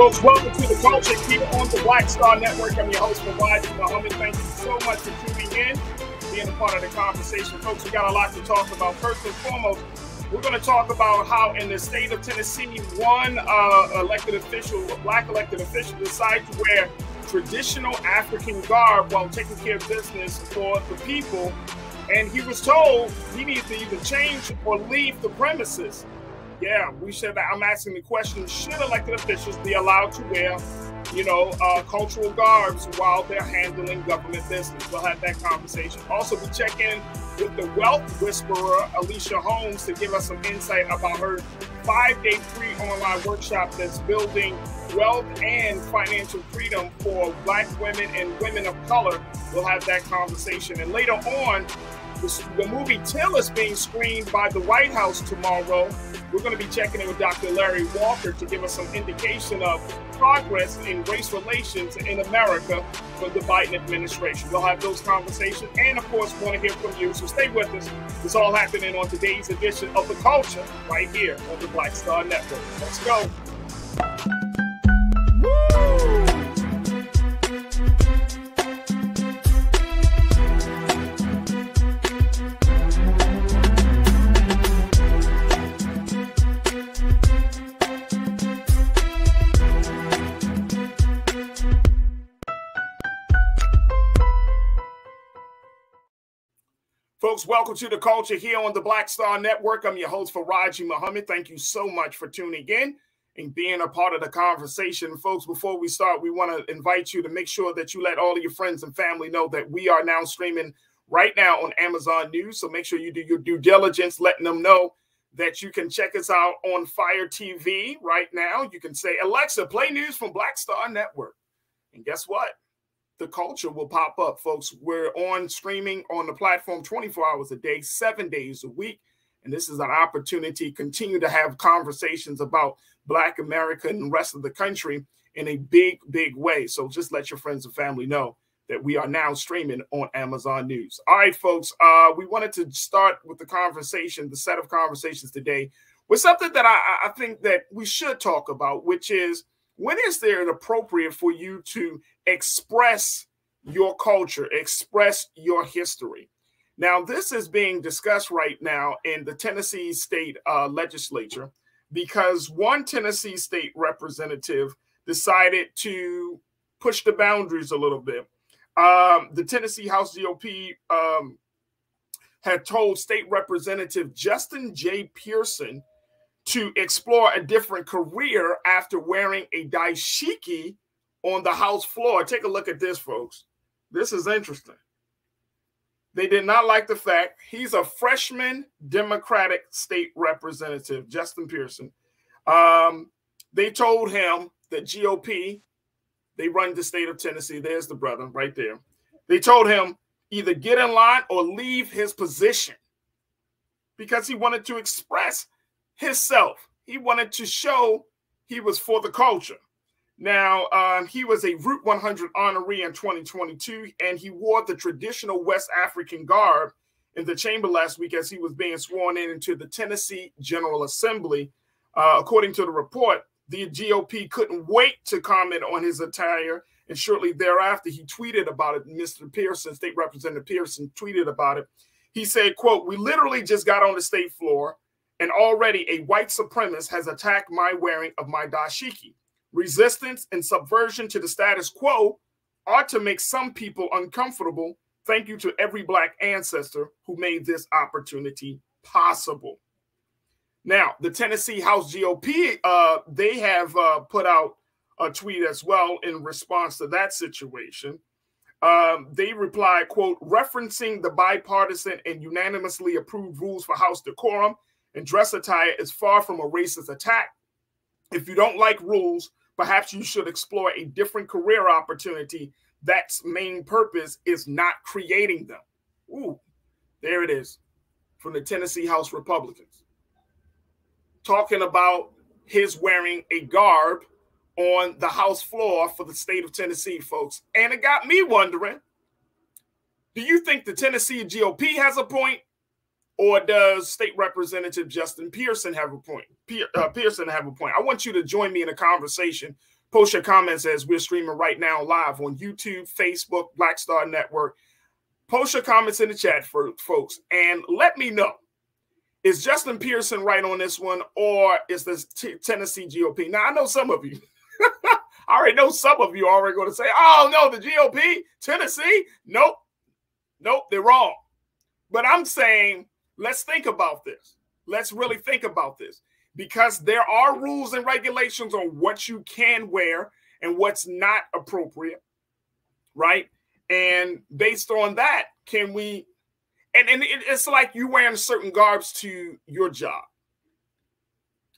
folks, welcome to the culture here on the Black Star Network. I'm your host, Farajii Muhammad. Thank you so much for tuning in, being a part of the conversation. Folks, we got a lot to talk about. First and foremost, we're going to talk about how in the state of Tennessee, one uh, elected official, a black elected official, decided to wear traditional African garb while taking care of business for the people. And he was told he needed to either change or leave the premises. Yeah, we said that. I'm asking the question: Should elected officials be allowed to wear, you know, uh, cultural garbs while they're handling government business? We'll have that conversation. Also, we check in with the wealth whisperer Alicia Holmes to give us some insight about her five-day free online workshop that's building wealth and financial freedom for Black women and women of color. We'll have that conversation, and later on. The, movie Till is being screened by the White House tomorrow. We're going to be checking in with Dr. Larry Walker to give us some indication of progress in race relations in America for the Biden administration. We'll have those conversations and, of course, want to hear from you. So stay with us. It's all happening on today's edition of The Culture right here on the Black Star Network. Let's go. Folks, welcome to the culture here on the Black Star Network. I'm your host, Farajii Muhammad. Thank you so much for tuning in and being a part of the conversation. Folks, before we start, we want to invite you to make sure that you let all of your friends and family know that we are now streaming right now on Amazon News. So make sure you do your due diligence, letting them know that you can check us out on Fire TV right now. You can say, Alexa, play news from Black Star Network. And guess what? The culture will pop up, folks. We're on streaming on the platform 24 hours a day, seven days a week. And this is an opportunity to continue to have conversations about Black America and the rest of the country in a big, big way. So just let your friends and family know that we are now streaming on Amazon News. All right, folks, uh, we wanted to start with the conversation, the set of conversations today, with something that I, I think that we should talk about, which is when is there an appropriate for you to express your culture, express your history? Now, this is being discussed right now in the Tennessee state uh, legislature because one Tennessee state representative decided to push the boundaries a little bit. Um, the Tennessee House GOP um, had told State Representative Justin J. Pearson to explore a different career after wearing a dashiki on the House floor. Take a look at this, folks. This is interesting. They did not like the fact he's a freshman Democratic state representative, Justin Pearson. Um, they told him that GOP, they run the state of Tennessee. There's the brother right there. They told him either get in line or leave his position because he wanted to express himself. He wanted to show he was for the culture. Now, um, he was a Root 100 honoree in 2022, and he wore the traditional West African garb in the chamber last week as he was being sworn in into the Tennessee General Assembly. Uh, according to the report, the GOP couldn't wait to comment on his attire, and shortly thereafter, he tweeted about it. Mr. Pearson, State Representative Pearson, tweeted about it. He said, "quote We literally just got on the state floor and already a white supremacist has attacked my wearing of my dashiki. Resistance and subversion to the status quo ought to make some people uncomfortable. Thank you to every black ancestor who made this opportunity possible. Now, the Tennessee House GOP, uh, they have uh, put out a tweet as well in response to that situation. Um, they replied, quote, referencing the bipartisan and unanimously approved rules for House decorum and dress attire is far from a racist attack. If you don't like rules, perhaps you should explore a different career opportunity. That's main purpose is not creating them. Ooh, there it is from the Tennessee House Republicans. Talking about his wearing a garb on the House floor for the state of Tennessee, folks. And it got me wondering do you think the Tennessee GOP has a point or does State Representative Justin Pearson have a point? uh, Pearson have a point? I want you to join me in a conversation. Post your comments as we're streaming right now live on YouTube, Facebook, Black Star Network. Post your comments in the chat for folks and let me know is Justin Pearson right on this one, or is this Tennessee GOP? Now I know some of you. I already know some of you are already going to say, "Oh no, the GOP, Tennessee." Nope, nope, they're wrong. But I'm saying, let's think about this. Let's really think about this. Because there are rules and regulations on what you can wear and what's not appropriate, right? And based on that, can we and, and it's like you wearing certain garbs to your job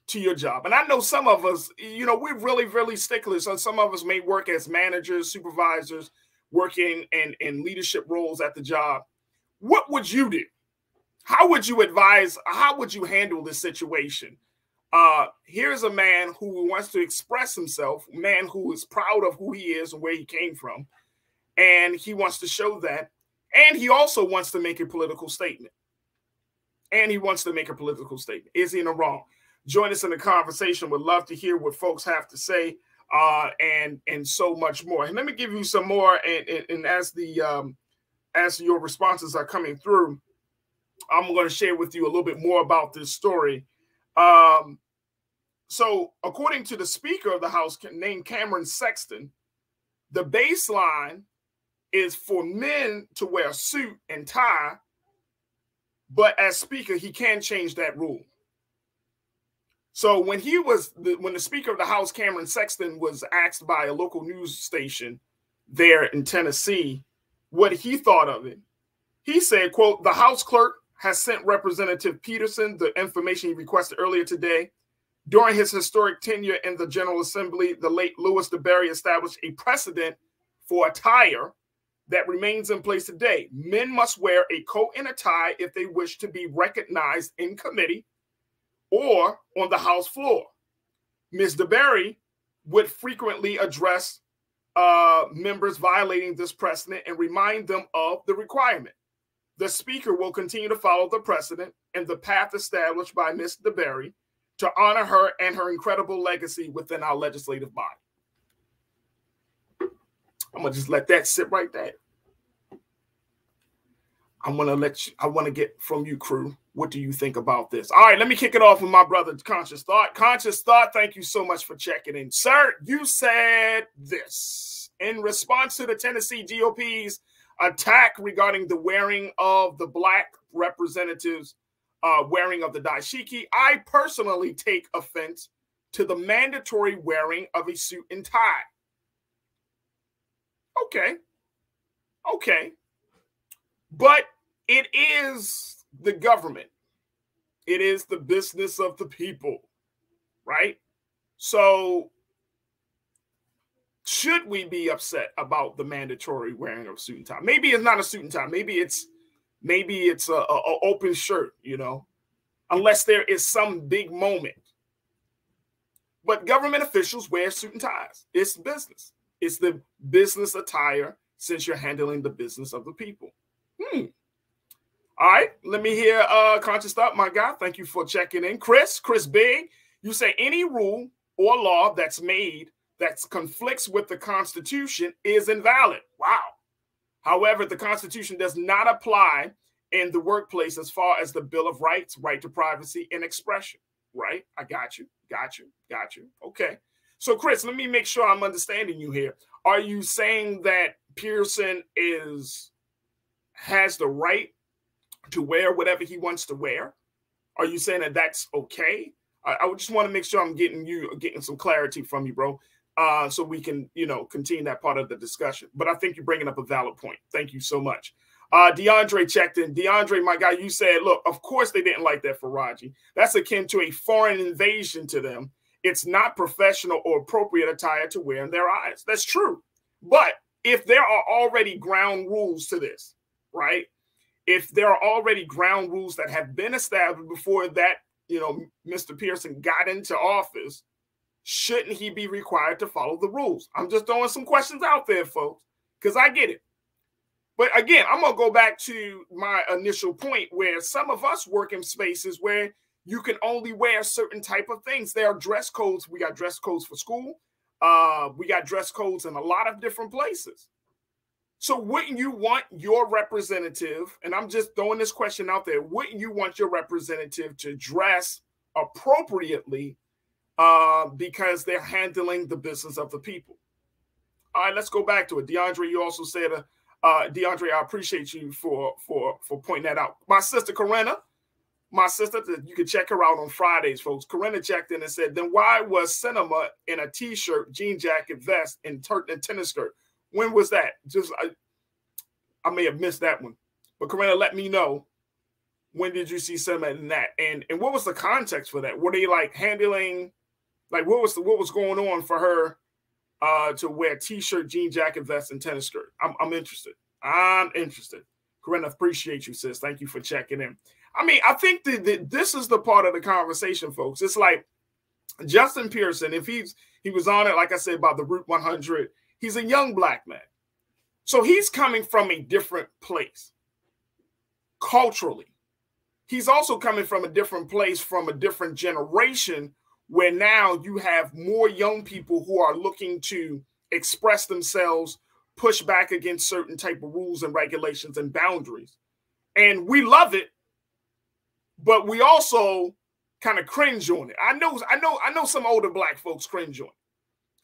to your job. And i know some of us you know we're really really sticklers. And some of us may work as managers supervisors working in in leadership roles at the job. What would you do how would you advise how would you handle this situation uh here's a man who wants to express himself man who is proud of who he is and where he came from and he wants to show that and he also wants to make a political statement. And he wants to make a political statement. Is he in the wrong? Join us in the conversation. Would love to hear what folks have to say, uh, and and so much more. And let me give you some more. And, and, and as the um, as your responses are coming through, I'm going to share with you a little bit more about this story. Um, so, according to the Speaker of the House, named Cameron Sexton, the baseline is for men to wear a suit and tie, but as speaker, he can change that rule. So when he was the, when the Speaker of the House, Cameron Sexton, was asked by a local news station there in Tennessee what he thought of it, he said, "quote The House clerk has sent Representative Peterson the information he requested earlier today." During his historic tenure in the General Assembly, the late Lois DeBerry established a precedent for attire that remains in place today. Men must wear a coat and a tie if they wish to be recognized in committee or on the House floor. Ms. DeBerry would frequently address uh, members violating this precedent and remind them of the requirement. The Speaker will continue to follow the precedent and the path established by Ms. DeBerry to honor her and her incredible legacy within our legislative body. I'm gonna just let that sit right there. I'm gonna let you. I want to get from you, crew. What do you think about this? All right, let me kick it off with my brother, Conscious Thought. Conscious Thought, thank you so much for checking in, sir. You said this in response to the Tennessee GOP's attack regarding the wearing of the black representatives' uh, wearing of the dashiki. I personally take offense to the mandatory wearing of a suit and tie. Okay. Okay. But it is the government, it is the business of the people, right? So, should we be upset about the mandatory wearing of suit and tie? Maybe it's not a suit and tie. Maybe it's maybe it's a, a, a open shirt, you know, unless there is some big moment. But government officials wear suit and ties. It's business. It's the business attire since you're handling the business of the people. Hmm. All right, let me hear uh conscious thought, my guy. Thank you for checking in. Chris, Chris Big, you say any rule or law that's made that conflicts with the Constitution is invalid. Wow. However, the Constitution does not apply in the workplace as far as the Bill of Rights, right to privacy and expression. Right? I got you. Got you. Got you. Okay. So, Chris, let me make sure I'm understanding you here. Are you saying that Pearson is has the right to wear whatever he wants to wear? Are you saying that that's okay? I, I just want to make sure I'm getting you getting some clarity from you, bro, uh, so we can you know continue that part of the discussion. But I think you're bringing up a valid point. Thank you so much. Uh, DeAndre checked in. DeAndre, my guy, you said, look, of course they didn't like that Farajii. That's akin to a foreign invasion to them it's not professional or appropriate attire to wear in their eyes. That's true. But if there are already ground rules to this, right? If there are already ground rules that have been established before that, you know, Mr. Pearson got into office, shouldn't he be required to follow the rules? I'm just throwing some questions out there, folks, because I get it. But again, I'm gonna go back to my initial point where some of us work in spaces where you can only wear certain type of things. There are dress codes. We got dress codes for school. Uh, we got dress codes in a lot of different places. So wouldn't you want your representative, and I'm just throwing this question out there, wouldn't you want your representative to dress appropriately uh, because they're handling the business of the people? All right, let's go back to it. DeAndre, you also said, uh, uh, DeAndre, I appreciate you for for for pointing that out. My sister Corinna, my sister, you can check her out on Fridays, folks. Corinna checked in and said, then why was Sinema in a t-shirt, jean jacket, vest, and, and tennis skirt? When was that? Just I, I may have missed that one, but Corinna, let me know when did you see some in that, and and what was the context for that? Were they like handling, like what was the, what was going on for her uh, to wear t-shirt, jean jacket, vest, and tennis skirt? I'm I'm interested. I'm interested. Corinna, appreciate you, sis. Thank you for checking in. I mean, I think that, this is the part of the conversation, folks. It's like Justin Pearson, if he's he was on it, like I said, about the Root 100, he's a young black man. So he's coming from a different place culturally. He's also coming from a different place from a different generation where now you have more young people who are looking to express themselves, push back against certain type of rules and regulations and boundaries. And we love it, but we also kind of cringe on it. I know, I know, I know some older black folks cringe on it.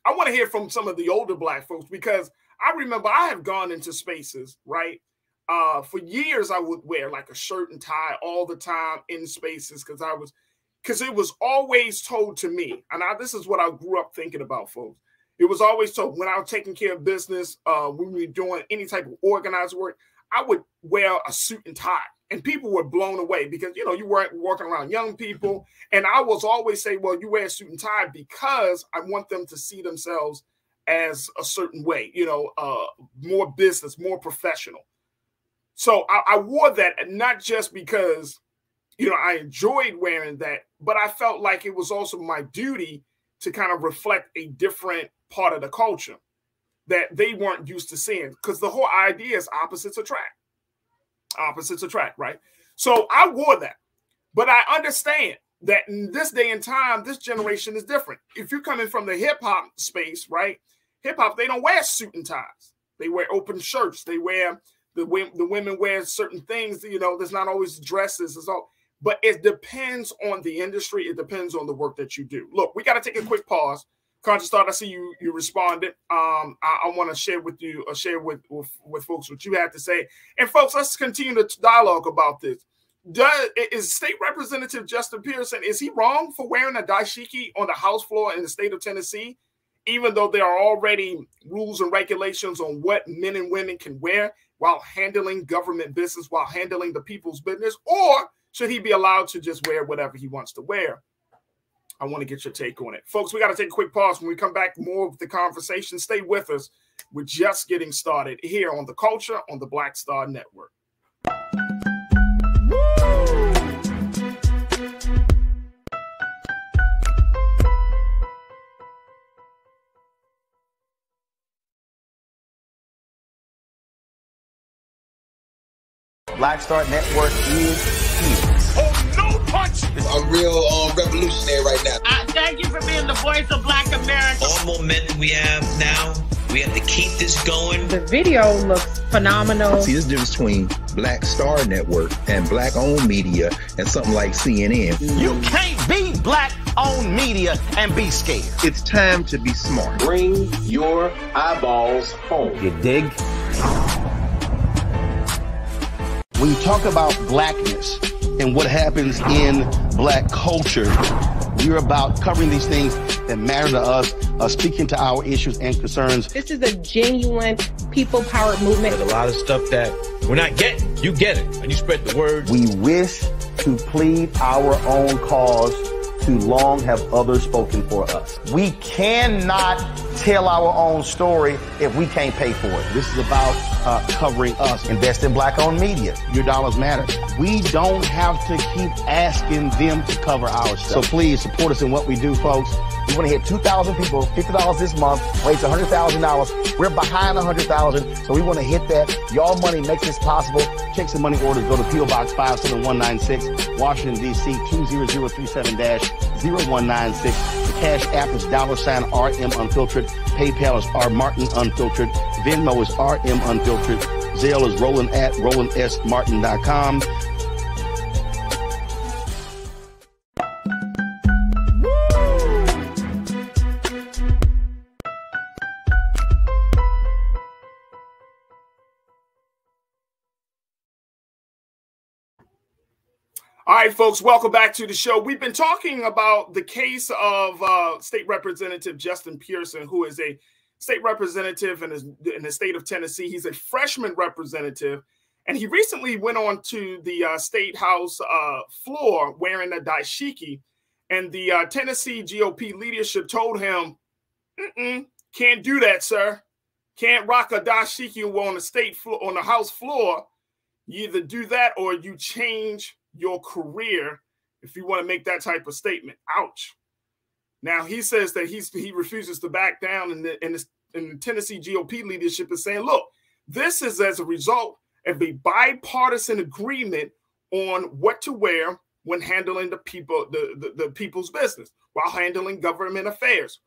I want to hear from some of the older black folks because I remember I have gone into spaces, right? Uh, for years, I would wear like a shirt and tie all the time in spaces because I was, because it was always told to me, and I, this is what I grew up thinking about, folks. It was always told when I was taking care of business, uh, when we were doing any type of organized work, I would wear a suit and tie. And people were blown away because you know you weren't walking around young people. And I was always say, well, you wear a suit and tie because I want them to see themselves as a certain way, you know, uh, more business, more professional. So I, I wore that not just because, you know, I enjoyed wearing that, but I felt like it was also my duty to kind of reflect a different part of the culture that they weren't used to seeing. Because the whole idea is opposites attract. Opposites attract, right? So I wore that. But I understand that in this day and time, this generation is different. If you're coming from the hip hop space, right? Hip hop, they don't wear suit and ties. They wear open shirts. They wear the the women wear certain things. You know, there's not always dresses. It's all, but it depends on the industry. It depends on the work that you do. Look, we got to take a quick pause. Conscious thought. I see you. You responded. Um, I, I want to share with you, or uh, share with, with with folks what you had to say. And folks, let's continue to dialogue about this. Does is State Representative Justin Pearson is he wrong for wearing a dashiki on the House floor in the state of Tennessee? even though there are already rules and regulations on what men and women can wear while handling government business, while handling the people's business, or should he be allowed to just wear whatever he wants to wear? I want to get your take on it. Folks, we got to take a quick pause. When we come back, more of the conversation. Stay with us. We're just getting started here on the culture on the Black Star Network. Black Star Network is here. Oh, no punch! I'm real um, revolutionary right now. Uh, thank you for being the voice of Black America. All momentum we have now, we have to keep this going. The video looks phenomenal. See, this difference between Black Star Network and black owned media and something like CNN. You can't be black owned media and be scared. It's time to be smart. Bring your eyeballs home. You dig? When you talk about blackness and what happens in black culture, you're about covering these things that matter to us, uh, speaking to our issues and concerns. This is a genuine people powered movement. There's a lot of stuff that we're not getting. You get it, and you spread the word. We wish to plead our own cause too long have others spoken for us. We cannot tell our own story if we can't pay for it. This is about uh, covering us. Invest in black owned media. Your dollars matter. We don't have to keep asking them to cover our stuff. So please support us in what we do, folks. We want to hit 2,000 people, $50 this month, raise $100,000. We're behind 100,000, so we want to hit that. Y'all money makes this possible. Check some money orders. Go to PO Box 57196, Washington, D.C. 20037-0196. The Cash App is dollar sign RM Unfiltered. PayPal is R Martin Unfiltered. Venmo is RM Unfiltered. Zelle is Roland at RolandSMartin.com. All right, folks, welcome back to the show. We've been talking about the case of uh, State Representative Justin Pearson, who is a state representative in, his, in the state of Tennessee. He's a freshman representative, and he recently went on to the uh, state house uh, floor wearing a dashiki. And the uh, Tennessee GOP leadership told him, "Can't do that, sir. Can't rock a dashiki on the state floor on the house floor. You either do that or you change." Your career if you want to make that type of statement. Ouch. Now he says that he's he refuses to back down, and the, and, the, and the Tennessee GOP leadership is saying, "Look, this is as a result of a bipartisan agreement on what to wear when handling the people the, the, the people's business while handling government affairs.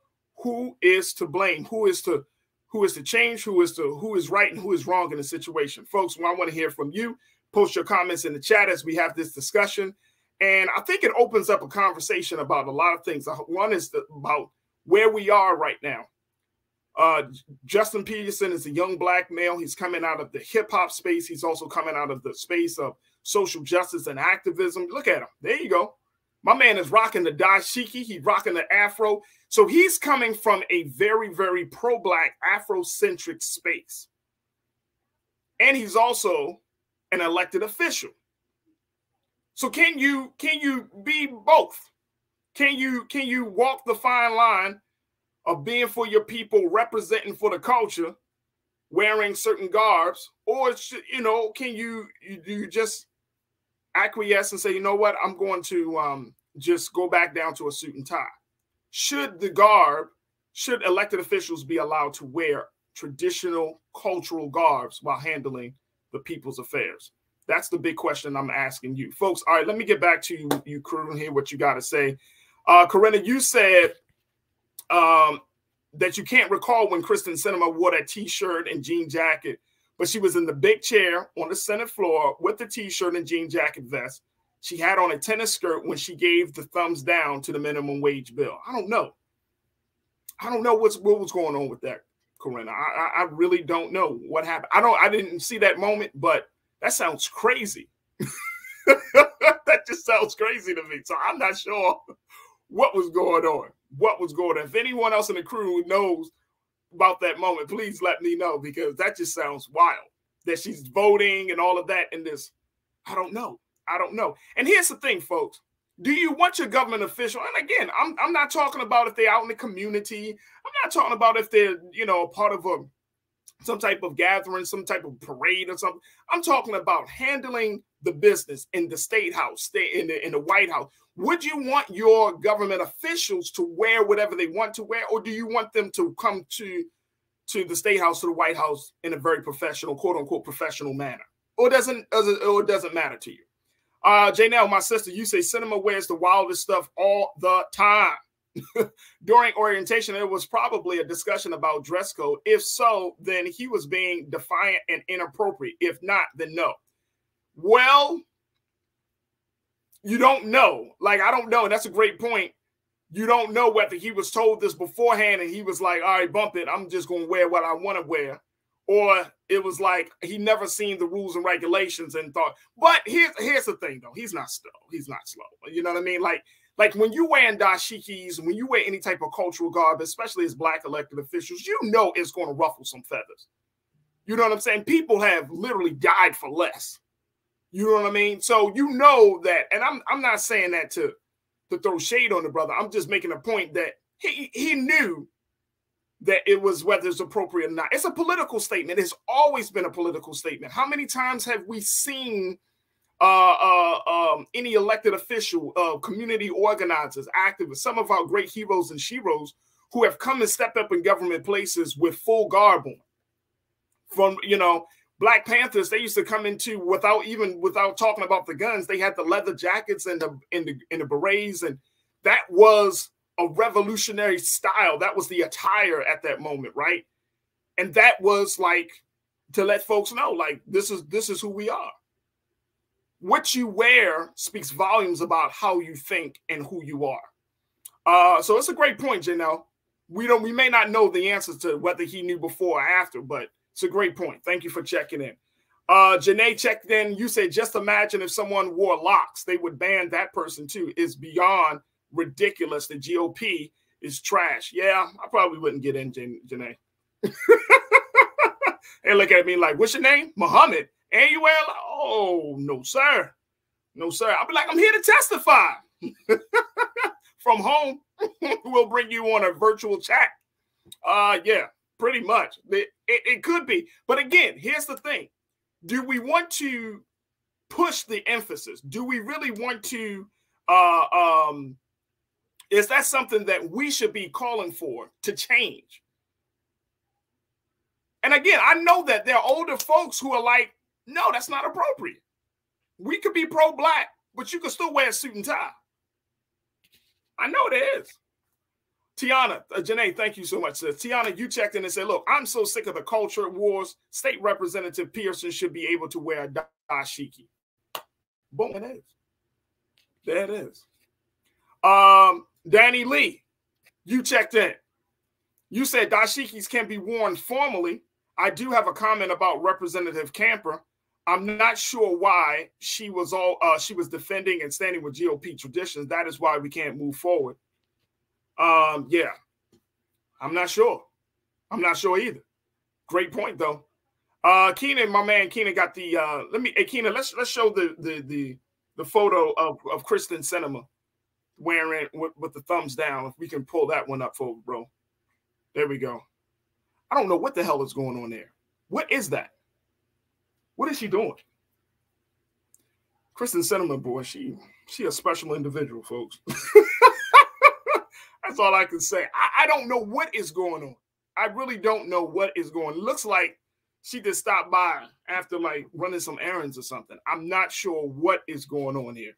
Who is to blame? Who is to who is to change? Who is to who is right and who is wrong in the situation, folks? Well, I want to hear from you post your comments in the chat as we have this discussion. And I think it opens up a conversation about a lot of things. Uh, one is the, about where we are right now. Uh, Justin Peterson is a young black male. He's coming out of the hip hop space. He's also coming out of the space of social justice and activism. Look at him. There you go. My man is rocking the dashiki. He's rocking the afro. So he's coming from a very, very pro black Afrocentric space. And he's also an elected official. So can you can you be both? Can you can you walk the fine line of being for your people, representing for the culture, wearing certain garbs, or you know, can you you, you just acquiesce and say, you know what, I'm going to um, just go back down to a suit and tie? Should the garb, should elected officials be allowed to wear traditional cultural garbs while handling the people's affairs? That's the big question I'm asking you, folks. All right, let me get back to you, you crew, and hear what you got to say. Uh, Corinna, you said um, that you can't recall when Kyrsten Sinema wore that T-shirt and jean jacket, but she was in the big chair on the Senate floor with the T-shirt and jean jacket vest. She had on a tennis skirt when she gave the thumbs down to the minimum wage bill. I don't know. I don't know what's what was going on with that, Corinna. I, I really don't know what happened. I don't. I didn't see that moment, but that sounds crazy. that just sounds crazy to me. So I'm not sure what was going on. What was going on? If anyone else in the crew knows about that moment, please let me know because that just sounds wild. That she's voting and all of that in this. I don't know. I don't know. And here's the thing, folks. Do you want your government official? And again, I'm, I'm not talking about if they're out in the community. I'm not talking about if they're, you know, part of a some type of gathering, some type of parade or something. I'm talking about handling the business in the state house, in the, in the White House. Would you want your government officials to wear whatever they want to wear, or do you want them to come to to the state house, to the White House in a very professional, quote unquote, professional manner? Or doesn't, or it doesn't matter to you? Uh, Janelle, my sister, you say Sinema wears the wildest stuff all the time. during orientation, there was probably a discussion about dress code. If so, then he was being defiant and inappropriate. If not, then no. Well, you don't know. Like, I don't know. And that's a great point. You don't know whether he was told this beforehand and he was like, all right, bump it. I'm just going to wear what I want to wear. Or it was like he never seen the rules and regulations and thought, but here's here's the thing though. He's not slow. He's not slow. You know what I mean? Like like when you wear dashikis, when you wear any type of cultural garb, especially as black elected officials, you know it's going to ruffle some feathers. You know what I'm saying? People have literally died for less. You know what I mean? So you know that, and I'm I'm not saying that to to throw shade on the brother. I'm just making a point that he he knew that it was whether it's appropriate or not. It's a political statement. It's always been a political statement. How many times have we seen uh, uh, um, any elected official, uh, community organizers, activists, some of our great heroes and sheroes who have come and stepped up in government places with full garb on. From you know, Black Panthers, they used to come into without even without talking about the guns. They had the leather jackets and the in the in the berets, and that was a revolutionary style. That was the attire at that moment, right? And that was like to let folks know, like this is this is who we are what you wear speaks volumes about how you think and who you are. Uh, so it's a great point, Janelle. We don't we may not know the answers to whether he knew before or after, but it's a great point. Thank you for checking in. Uh Janae checked in. You said just imagine if someone wore locks, they would ban that person too. Is beyond ridiculous. The GOP is trash. Yeah, I probably wouldn't get in, Jan- Janae. they look at me like, what's your name? Muhammad. And you wear oh no, sir. No, sir. I'll be like, I'm here to testify. From home, we'll bring you on a virtual chat. Uh yeah, pretty much. It, it, it could be. But again, here's the thing. Do we want to push the emphasis? Do we really want to uh um is that something that we should be calling for to change? And again, I know that there are older folks who are like, no, that's not appropriate. We could be pro black, but you could still wear a suit and tie. I know there is. Tiana, uh, Janae, thank you so much. Sis. Tiana, you checked in and said, Look, I'm so sick of the culture wars. State Representative Pearson should be able to wear a dashiki. Boom, it is. There it is. Um, Danny Lee, you checked in. You said dashikis can be worn formally. I do have a comment about Representative Camper. I'm not sure why she was all uh, she was defending and standing with GOP traditions. That is why we can't move forward. Um, yeah, I'm not sure. I'm not sure either. Great point though. Uh, Keenan, my man, Keenan got the. Uh, let me, hey, Keenan, let's let's show the the the the photo of of Kyrsten Sinema wearing with, with the thumbs down. If we can pull that one up for bro. There we go. I don't know what the hell is going on there. What is that? What is she doing? Kyrsten Sinema, boy, she she a special individual, folks. That's all I can say. I, I, don't know what is going on. I really don't know what is going. Looks like she just stopped by after like running some errands or something. I'm not sure what is going on here.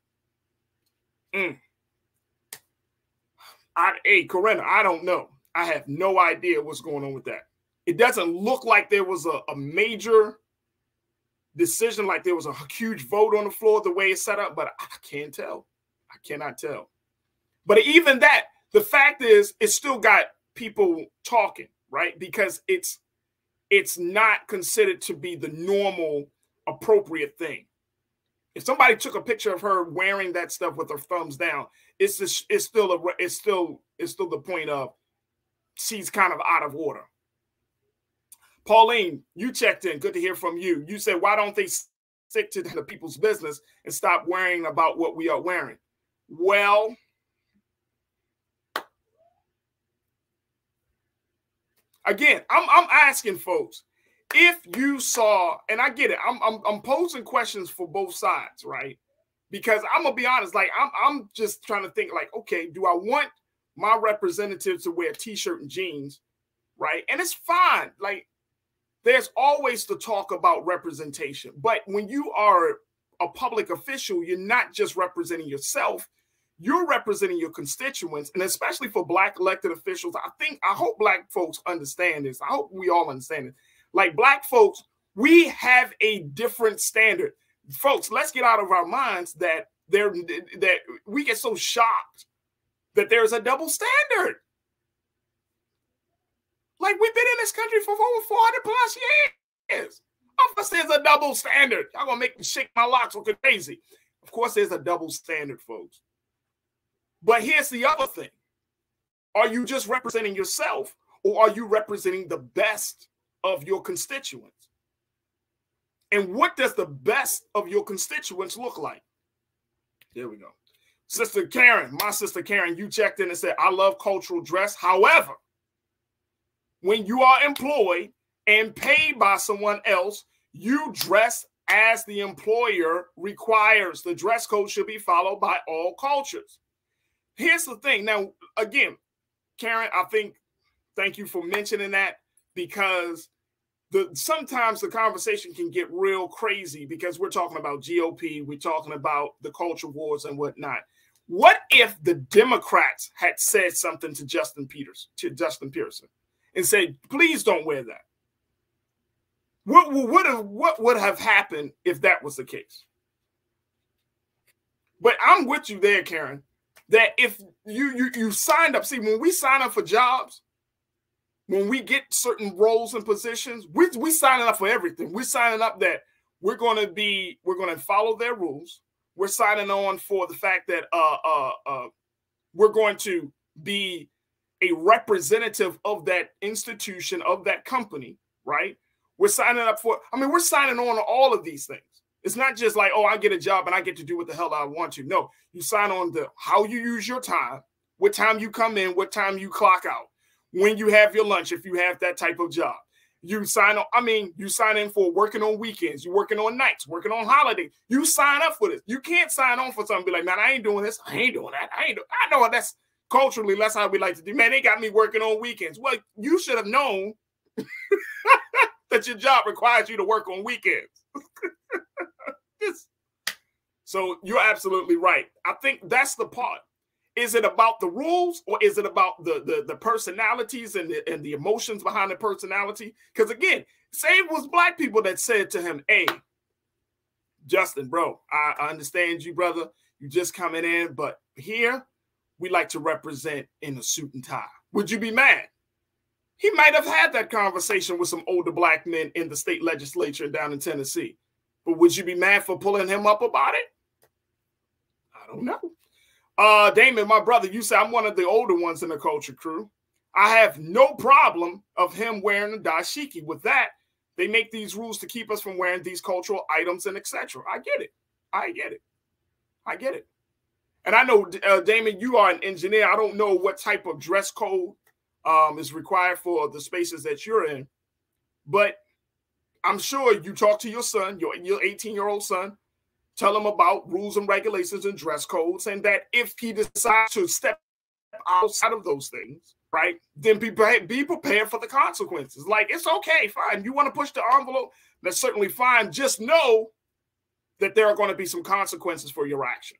Mm. I, hey, Corinna, I don't know. I have no idea what's going on with that. It doesn't look like there was a, a major decision, like there was a huge vote on the floor the way it's set up, but I can't tell. I cannot tell. But even that, the fact is, it still got people talking, right? Because it's it's not considered to be the normal, appropriate thing. If somebody took a picture of her wearing that stuff with her thumbs down, it's just, it's still a it's still it's still the point of she's kind of out of order. Pauline, you checked in. Good to hear from you. You said, why don't they stick to the people's business and stop worrying about what we are wearing? Well, again, I'm, I'm asking folks if you saw, and I get it, I'm, I'm, I'm posing questions for both sides, right? Because I'm gonna be honest, like I'm I'm just trying to think, like, okay, do I want my representatives to wear t-shirt and jeans, right? And it's fine. Like there's always the talk about representation. But when you are a public official, you're not just representing yourself, you're representing your constituents. And especially for black elected officials, I think I hope black folks understand this. I hope we all understand it. Like black folks, we have a different standard. Folks, let's get out of our minds that there that we get so shocked that there's a double standard. Like we've been in this country for over 400 plus years. Of course, there's a double standard. Y'all gonna make me shake my locks looking crazy. Of course, there's a double standard, folks. But here's the other thing. Are you just representing yourself or are you representing the best of your constituents? And what does the best of your constituents look like? There we go. Sister Karen, my sister Karen, you checked in and said, I love cultural dress. However, when you are employed and paid by someone else, you dress as the employer requires the dress code should be followed by all cultures. Here's the thing. Now, again, Karen, I think thank you for mentioning that because the sometimes the conversation can get real crazy because we're talking about GOP, we're talking about the culture wars and whatnot. What if the Democrats had said something to Justin Peters, to Justin Pearson, and said, please don't wear that? What would have what would have happened if that was the case? But I'm with you there, Karen. That if you you you signed up, see when we sign up for jobs, when we get certain roles and positions, we we signing up for everything. We're signing up that we're going to be we're going to follow their rules. We're signing on for the fact that uh uh uh we're going to be a representative of that institution of that company, right? We're signing up for, I mean, we're signing on to all of these things. It's not just like, oh, I get a job and I get to do what the hell I want to. No, you sign on to how you use your time, what time you come in, what time you clock out, when you have your lunch, if you have that type of job. You sign on, I mean, you sign in for working on weekends, you're working on nights, working on holidays. You sign up for this. You can't sign on for something be like, man, I ain't doing this. I ain't doing that. I ain't do I know that's culturally that's how we like to do. Man, they got me working on weekends. Well, you should have known that your job requires you to work on weekends. so you're absolutely right. I think that's the part. Is it about the rules or is it about the the, the personalities and the, and the emotions behind the personality? Because again, it was black people that said to him, "Hey, Justin, bro, I, I understand you, brother. You just coming in, but here we like to represent in a suit and tie." Would you be mad? he might have had that conversation with some older black men in the state legislature down in Tennessee. But would you be mad for pulling him up about it? I don't know. Uh, Damon, my brother, you say I'm one of the older ones in the culture crew. I have no problem of him wearing a dashiki. With that, they make these rules to keep us from wearing these cultural items and etc. I get it. I get it. I get it. And I know, uh, Damon, you are an engineer. I don't know what type of dress code um, is required for the spaces that you're in. But I'm sure you talk to your son, your, your 18 year old son, tell him about rules and regulations and dress codes, and that if he decides to step outside of those things, right, then be, be prepared for the consequences. Like, it's okay, fine. You want to push the envelope? That's certainly fine. Just know that there are going to be some consequences for your actions.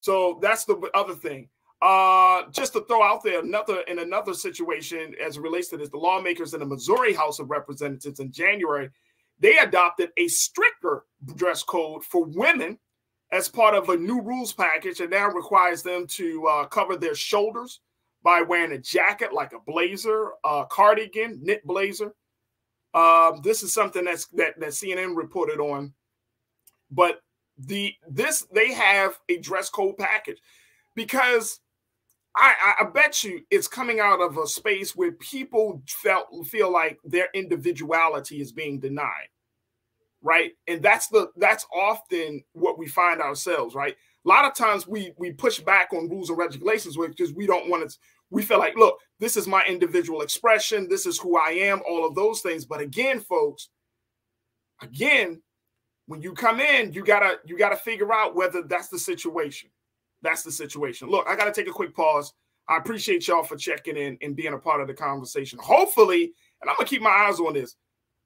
So that's the other thing. Uh, just to throw out there another in another situation as it relates to this, the lawmakers in the Missouri House of Representatives in January, they adopted a stricter dress code for women as part of a new rules package, and now requires them to uh, cover their shoulders by wearing a jacket like a blazer, a cardigan, knit blazer. Um, this is something that's that, that CNN reported on, but the this they have a dress code package because I, I, bet you it's coming out of a space where people felt feel like their individuality is being denied, right? And that's the that's often what we find ourselves, right? A lot of times we we push back on rules and regulations because we don't want to. We feel like, look, this is my individual expression. This is who I am. All of those things. But again, folks, again, when you come in, you gotta you gotta figure out whether that's the situation that's the situation. Look, I got to take a quick pause. I appreciate y'all for checking in and being a part of the conversation. Hopefully, and I'm to keep my eyes on this.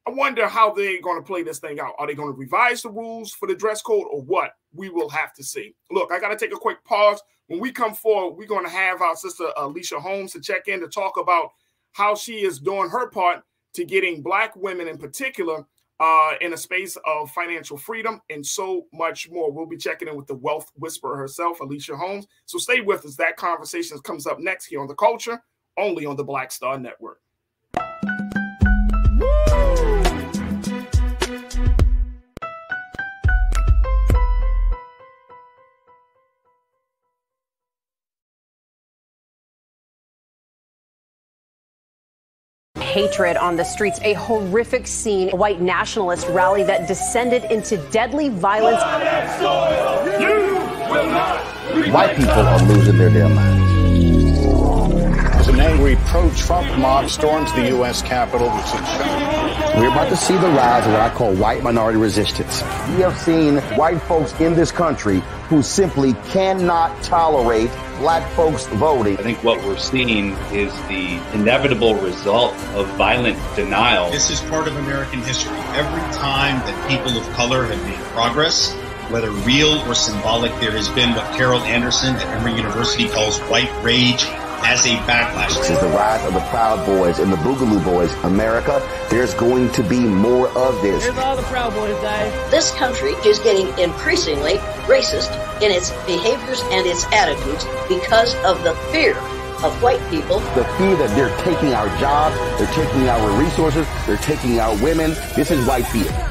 I wonder how they're going to play this thing out. Are they going to revise the rules for the dress code or what? We will have to see. Look, I got to take a quick pause. When we come forward, we're going to have our sister Alicia Holmes to check in to talk about how she is doing her part to getting Black women in particular uh, in a space of financial freedom and so much more. We'll be checking in with the wealth whisperer herself, Alicia Holmes. So stay with us. That conversation comes up next here on The Culture, only on the Black Star Network. Hatred on the streets, a horrific scene, a white nationalist rally that descended into deadly violence. White people are losing their damn minds. An angry pro-Trump mob storms the U.S. Capitol. We're about to see the rise of what I call white minority resistance. We have seen white folks in this country who simply cannot tolerate black folks voting. I think what we're seeing is the inevitable result of violent denial. This is part of American history. Every time that people of color have made progress, whether real or symbolic, there has been what Carol Anderson at Emory University calls white rage as a backlash. This is the rise of the Proud Boys and the Boogaloo Boys. America, there's going to be more of this. Here's all the Proud Boys, guys. This country is getting increasingly racist in its behaviors and its attitudes because of the fear of white people. The fear that they're taking our jobs, they're taking our resources, they're taking our women. This is white fear.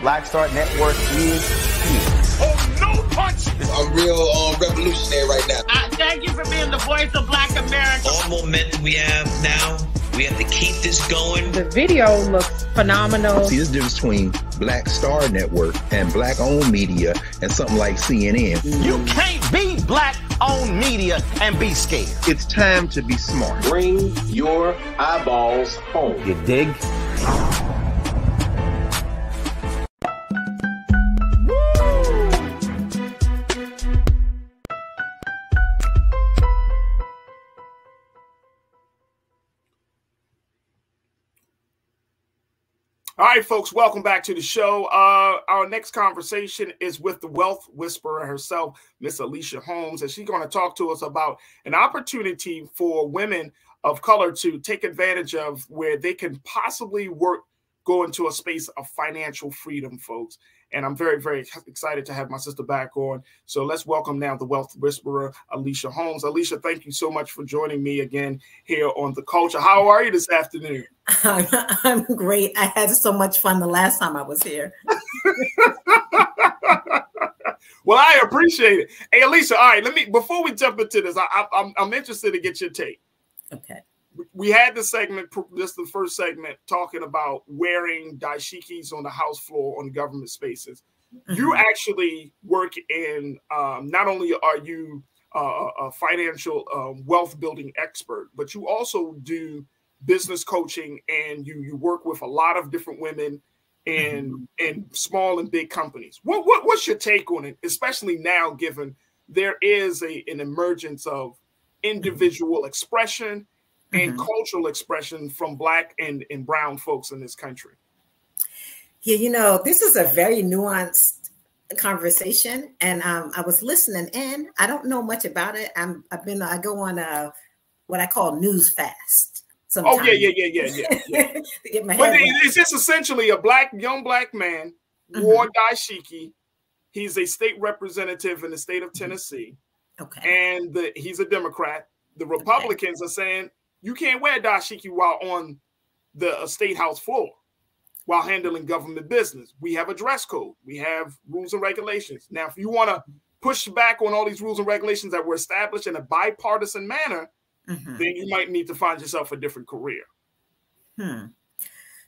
Black Star Network is here. Oh, no punch! I'm real um, revolutionary right now. Uh, thank you for being the voice of Black America. All momentum we have now, we have to keep this going. The video looks phenomenal. See, this difference between Black Star Network and black owned media and something like CNN. You can't be black owned media and be scared. It's time to be smart. Bring your eyeballs home. You dig? Right, folks, welcome back to the show. Uh, our next conversation is with the wealth whisperer herself, Miss Alicia Holmes, and she's going to talk to us about an opportunity for women of color to take advantage of where they can possibly work, go into a space of financial freedom, folks. And I'm very, very excited to have my sister back on. So let's welcome now the wealth whisperer, Alicia Holmes. Alicia, thank you so much for joining me again here on The Culture. How are you this afternoon? I'm, I'm great. I had so much fun the last time I was here. well, I appreciate it. Hey, Alicia, all right, let me, before we jump into this, I, I, I'm, I'm interested to get your take. Okay we had the segment, this the first segment, talking about wearing dashikis on the house floor on government spaces. Mm-hmm. You actually work in, um, not only are you uh, a financial uh, wealth building expert, but you also do business coaching and you you work with a lot of different women in mm-hmm. in small and big companies. What, what what's your take on it, especially now, given there is a an emergence of individual expression and mm-hmm. cultural expression from black and, and brown folks in this country? Yeah, you know, this is a very nuanced conversation, and um, I was listening in. I don't know much about it. I'm I've been I go on a what I call news fast. Sometimes. Oh yeah, yeah, yeah, yeah, yeah. yeah. to get my but it's just essentially a black young black man mm-hmm. wore dashiki. He's a state representative in the state of Tennessee. Okay. And the, he's a Democrat. The Republicans okay. are saying you can't wear dashiki while on the uh, state house floor while handling government business. We have a dress code. We have rules and regulations. Now, if you want to push back on all these rules and regulations that were established in a bipartisan manner, mm-hmm. then you might need to find yourself a different career. Hmm.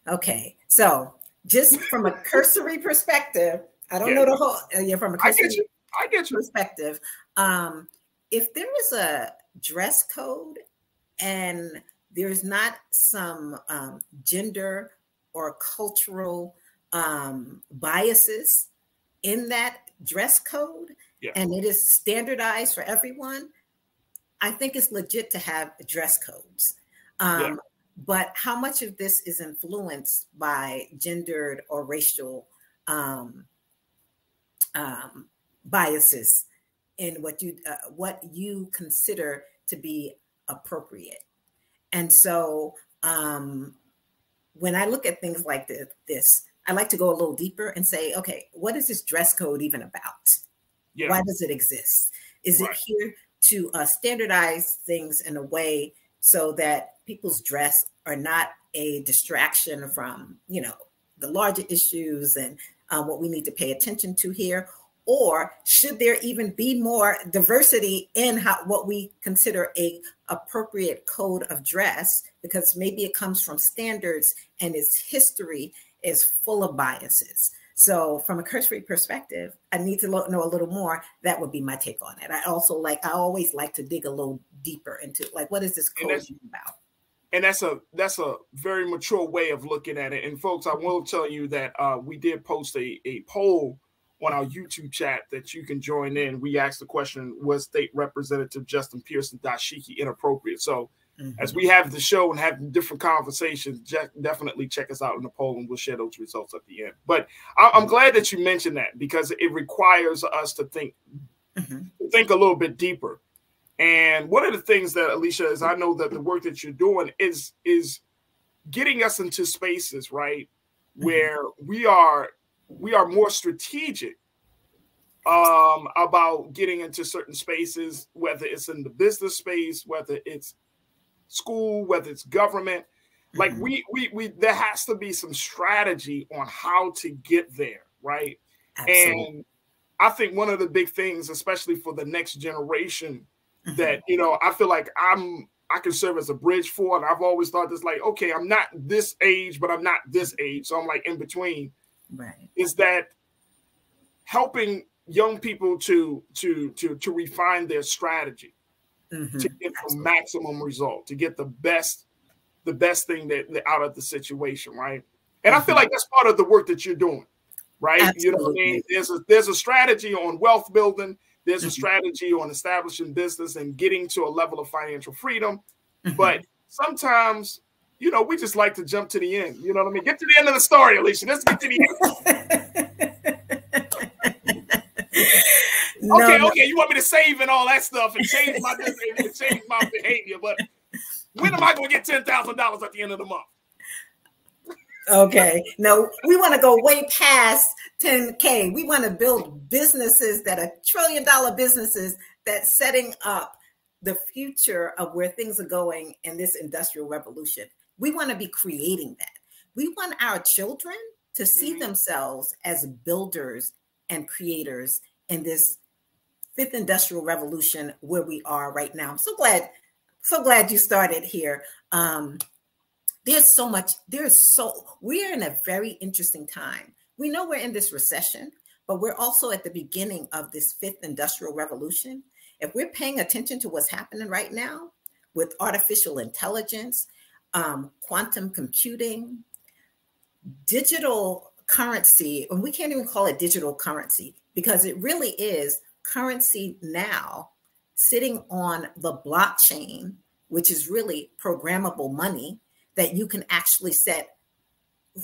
Okay. So, just from a cursory perspective, I don't yeah. know the whole. Uh, yeah, from a cursory I get you. I get you. perspective. Um, if there is a dress code and there's not some um, gender or cultural um, biases in that dress code yeah. and it is standardized for everyone, I think it's legit to have dress codes. Um, yeah. But how much of this is influenced by gendered or racial um, um, biases in what you uh, what you consider to be appropriate. And so um, when I look at things like this, this, I like to go a little deeper and say, okay, what is this dress code even about? Yeah. Why does it exist? Is right. it here to uh, standardize things in a way so that people's dress are not a distraction from, you know, the larger issues and um, what we need to pay attention to here? Or should there even be more diversity in how, what we consider a appropriate code of dress? Because maybe it comes from standards and its history is full of biases. So from a cursory perspective i need to know a little more. That would be my take on it. I also like i always like to dig a little deeper into like what is this code about? And that's a that's a very mature way of looking at it. And folks i will tell you that uh, we did post a, a poll on our YouTube chat that you can join in. We asked the question: Was State Representative Justin Pearson dashiki inappropriate? So, mm-hmm. as we have the show and have different conversations, definitely check us out in the poll, and we'll share those results at the end. But I'm glad that you mentioned that because it requires us to think mm-hmm. think a little bit deeper. And one of the things that Alicia is, I know that the work that you're doing is is getting us into spaces, right, mm-hmm. where we are we are more strategic um, about getting into certain spaces, whether it's in the business space, whether it's school, whether it's government. Mm-hmm. Like we, we, we, there has to be some strategy on how to get there, right? Absolutely. And I think one of the big things, especially for the next generation, mm-hmm. that you know, I feel like I'm I can serve as a bridge for, and I've always thought this like, okay, I'm not this age, but I'm not this age, so I'm like in between right. is that helping young people to to to to refine their strategy mm-hmm. to get the maximum result, to get the best the best thing that, that out of the situation, right? And mm-hmm. I feel mm-hmm. like that's part of the work that you're doing, right? Absolutely. You know what I mean? There's a there's a strategy on wealth building. There's mm-hmm. a strategy on establishing business and getting to a level of financial freedom. Mm-hmm. But sometimes you know, we just like to jump to the end. You know what I mean? Get to the end of the story, Alicia. Let's get to the end. no, okay, no. okay. You want me to save and all that stuff and change my and change my behavior, but when am I going to get ten thousand dollars at the end of the month? Okay. No, we want to go way past 10K. We want to build businesses that are trillion dollar businesses that setting up the future of where things are going in this industrial revolution. We want to be creating that. We want our children to see mm-hmm. themselves as builders and creators in this fifth industrial revolution where we are right now. I'm so glad, so glad you started here. Um, there's so much, there's so, we're in a very interesting time. We know we're in this recession, but we're also at the beginning of this fifth industrial revolution. If we're paying attention to what's happening right now with artificial intelligence, um, quantum computing, digital currency, and we can't even call it digital currency because it really is currency now sitting on the blockchain, which is really programmable money that you can actually set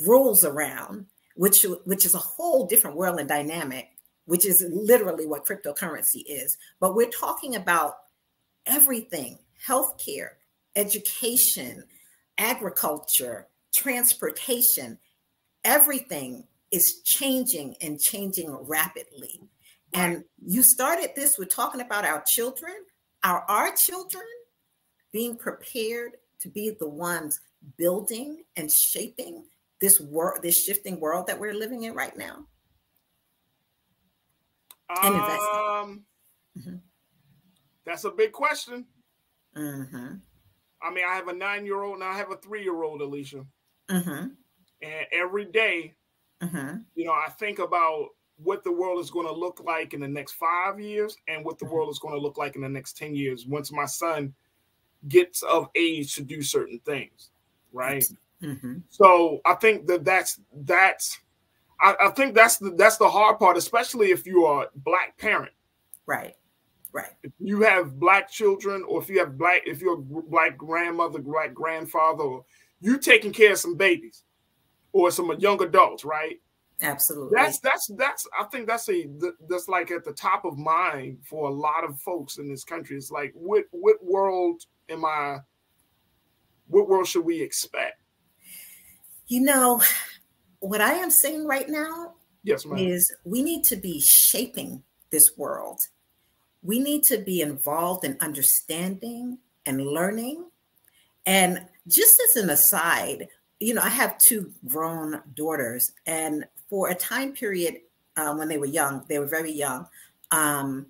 rules around, which, which is a whole different world and dynamic, which is literally what cryptocurrency is. But we're talking about everything healthcare, education, agriculture, transportation, everything is changing and changing rapidly. And you started this with talking about our children, our our children being prepared to be the ones building and shaping this world, this shifting world that we're living in right now. And um, mm-hmm. That's a big question. Mm-hmm. I mean, I have a nine year old and I have a three year old, Alicia. Mm-hmm. And every day, mm-hmm. you know, I think about what the world is going to look like in the next five years and what the mm-hmm. world is going to look like in the next 10 years once my son gets of age to do certain things. Right. Mm-hmm. So I think that that's, that's, I, I think that's the, that's the hard part, especially if you are a black parent. Right Right. If you have black children, or if you have black, if you're a black grandmother, black grandfather, or you taking care of some babies or some young adults, right? Absolutely. That's that's that's. I think that's a that's like at the top of mind for a lot of folks in this country. It's like, what what world am I? What world should we expect? You know, what I am saying right now yes, is we need to be shaping this world we need to be involved in understanding and learning. And just as an aside, you know, I have two grown daughters, and for a time period uh, when they were young. They were very young. Um,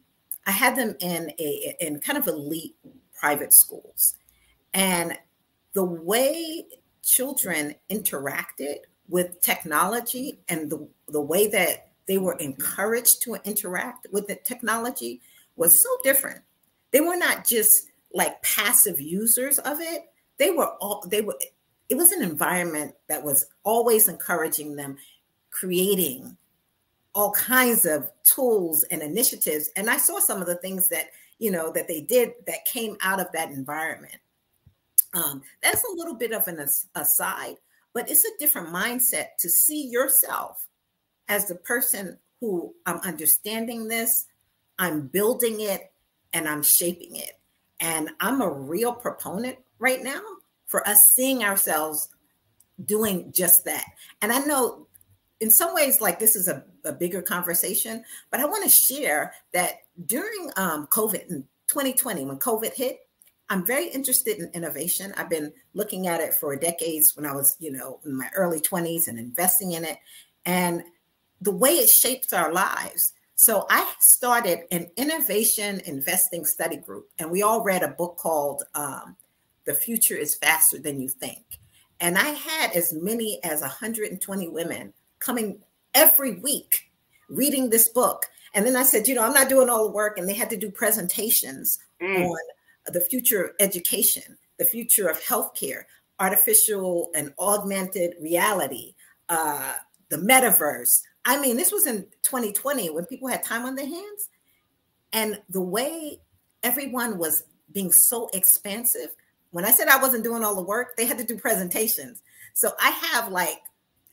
I had them in a in kind of elite private schools, and the way children interacted with technology and the, the way that they were encouraged to interact with the technology was so different. They were not just like passive users of it. They were all they were it was an environment that was always encouraging them creating all kinds of tools and initiatives and i saw some of the things that you know that they did that came out of that environment um, that's a little bit of an aside but it's a different mindset to see yourself as the person who i'm understanding this i'm building it and i'm shaping it and i'm a real proponent right now for us seeing ourselves doing just that. And I know in some ways, like this is a, a bigger conversation, but I want to share that during um, COVID in 2020, when COVID hit, I'm very interested in innovation. I've been looking at it for decades when I was, you know, in my early 20s and investing in it. And the way it shapes our lives. So I started an innovation investing study group, and we all read a book called um, the future is faster than you think. And I had as many as 120 women coming every week reading this book. And then I said, you know, I'm not doing all the work. And they had to do presentations mm. on the future of education, the future of healthcare, artificial and augmented reality, uh, the metaverse. I mean, this was in 2020 when people had time on their hands. And the way everyone was being so expansive, when I said I wasn't doing all the work, they had to do presentations. So I have like,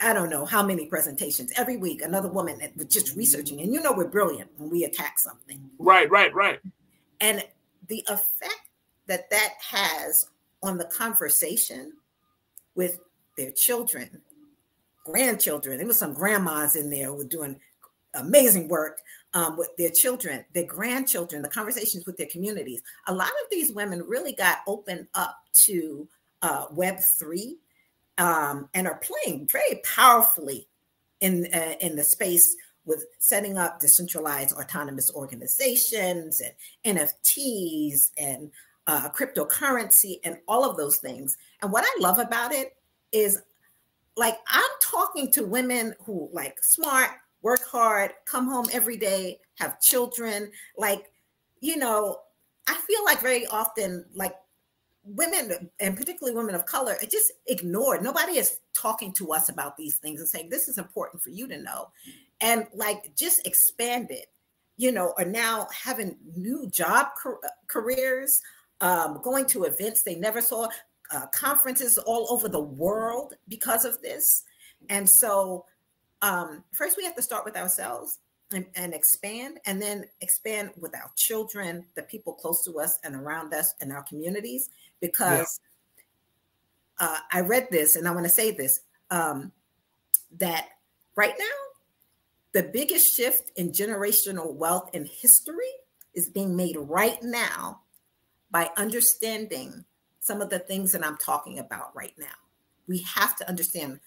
I don't know how many presentations every week, another woman that was just researching. And you know, we're brilliant when we attack something. Right, right, right. And the effect that that has on the conversation with their children, grandchildren, there was some grandmas in there who were doing amazing work um, with their children, their grandchildren, the conversations with their communities. A lot of these women really got opened up to uh, Web3 um, and are playing very powerfully in, uh, in the space with setting up decentralized autonomous organizations and NFTs and uh, cryptocurrency and all of those things. And what I love about it is like I'm talking to women who like smart, work hard, come home every day, have children. Like, you know, I feel like very often, like women and particularly women of color are just ignored. Nobody is talking to us about these things and saying, this is important for you to know. And like just expand it, you know, are now having new job careers, um, going to events they never saw, uh, conferences all over the world because of this. And so um, first we have to start with ourselves and, and, expand and then expand with our children the people close to us and around us in our communities because yeah. uh, i read this and i want to say this um, that right now the biggest shift in generational wealth in history is being made right now by understanding some of the things that i'm talking about right now we have to understand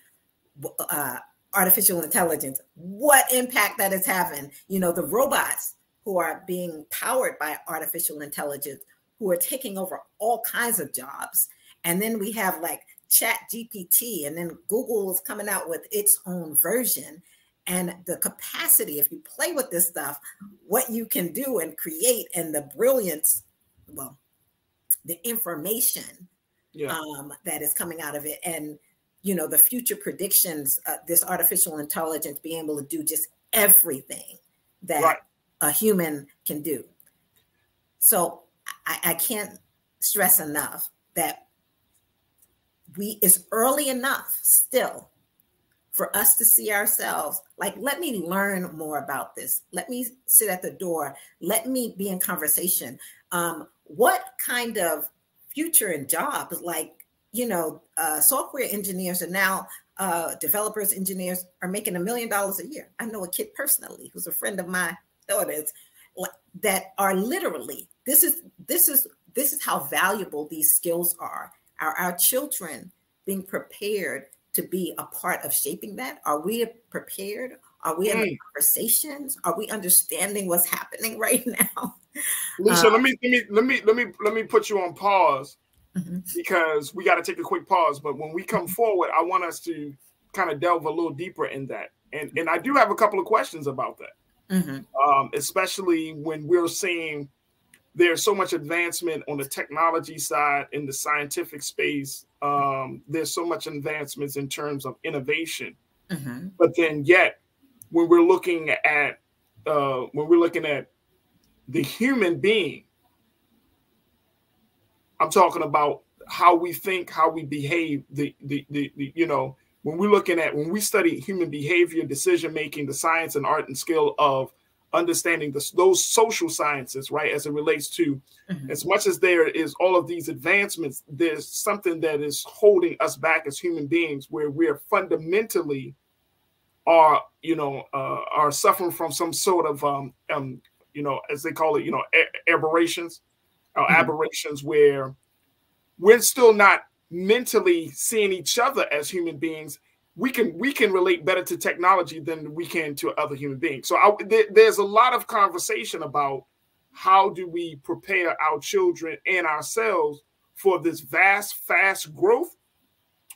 uh, artificial intelligence, what impact that is having. You know, the robots who are being powered by artificial intelligence, who are taking over all kinds of jobs. And then we have like Chat GPT, and then Google is coming out with its own version. And the capacity, if you play with this stuff, what you can do and create, and the brilliance, well, the information yeah. um, that is coming out of it. And you know the future predictions uh, this artificial intelligence being able to do just everything that right. a human can do so I, I can't stress enough that we is early enough still for us to see ourselves like let me learn more about this let me sit at the door let me be in conversation um, what kind of future and jobs like you know, uh, software engineers are now uh, developers, engineers are making a million dollars a year. I know a kid personally who's a friend of my daughter's that are literally this is this is this is how valuable these skills are. Are our children being prepared to be a part of shaping that? Are we prepared? Are we in mm. conversations? Are we understanding what's happening right now? Lisa, uh, let me let me let me let me let me put you on pause mm-hmm. because we got to take a quick pause. But when we come forward, I want us to kind of delve a little deeper in that, and and I do have a couple of questions about that, mm-hmm. um, especially when we're seeing there's so much advancement on the technology side in the scientific space. Um, there's so much advancements in terms of innovation, mm-hmm. but then yet when we're looking at uh, when we're looking at the human being, I'm talking about how we think, how we behave. The, the the, the you know when we're looking at when we study human behavior, decision making, the science and art and skill of understanding the, those social sciences, right, as it relates to mm-hmm. as much as there is all of these advancements, there's something that is holding us back as human beings where we're fundamentally are, you know, uh, are suffering from some sort of, um, um, you know, as they call it, you know, aberrations or mm-hmm. aberrations where we're still not mentally seeing each other as human beings we can we can relate better to technology than we can to other human beings. So I, th- there's a lot of conversation about how do we prepare our children and ourselves for this vast, fast growth,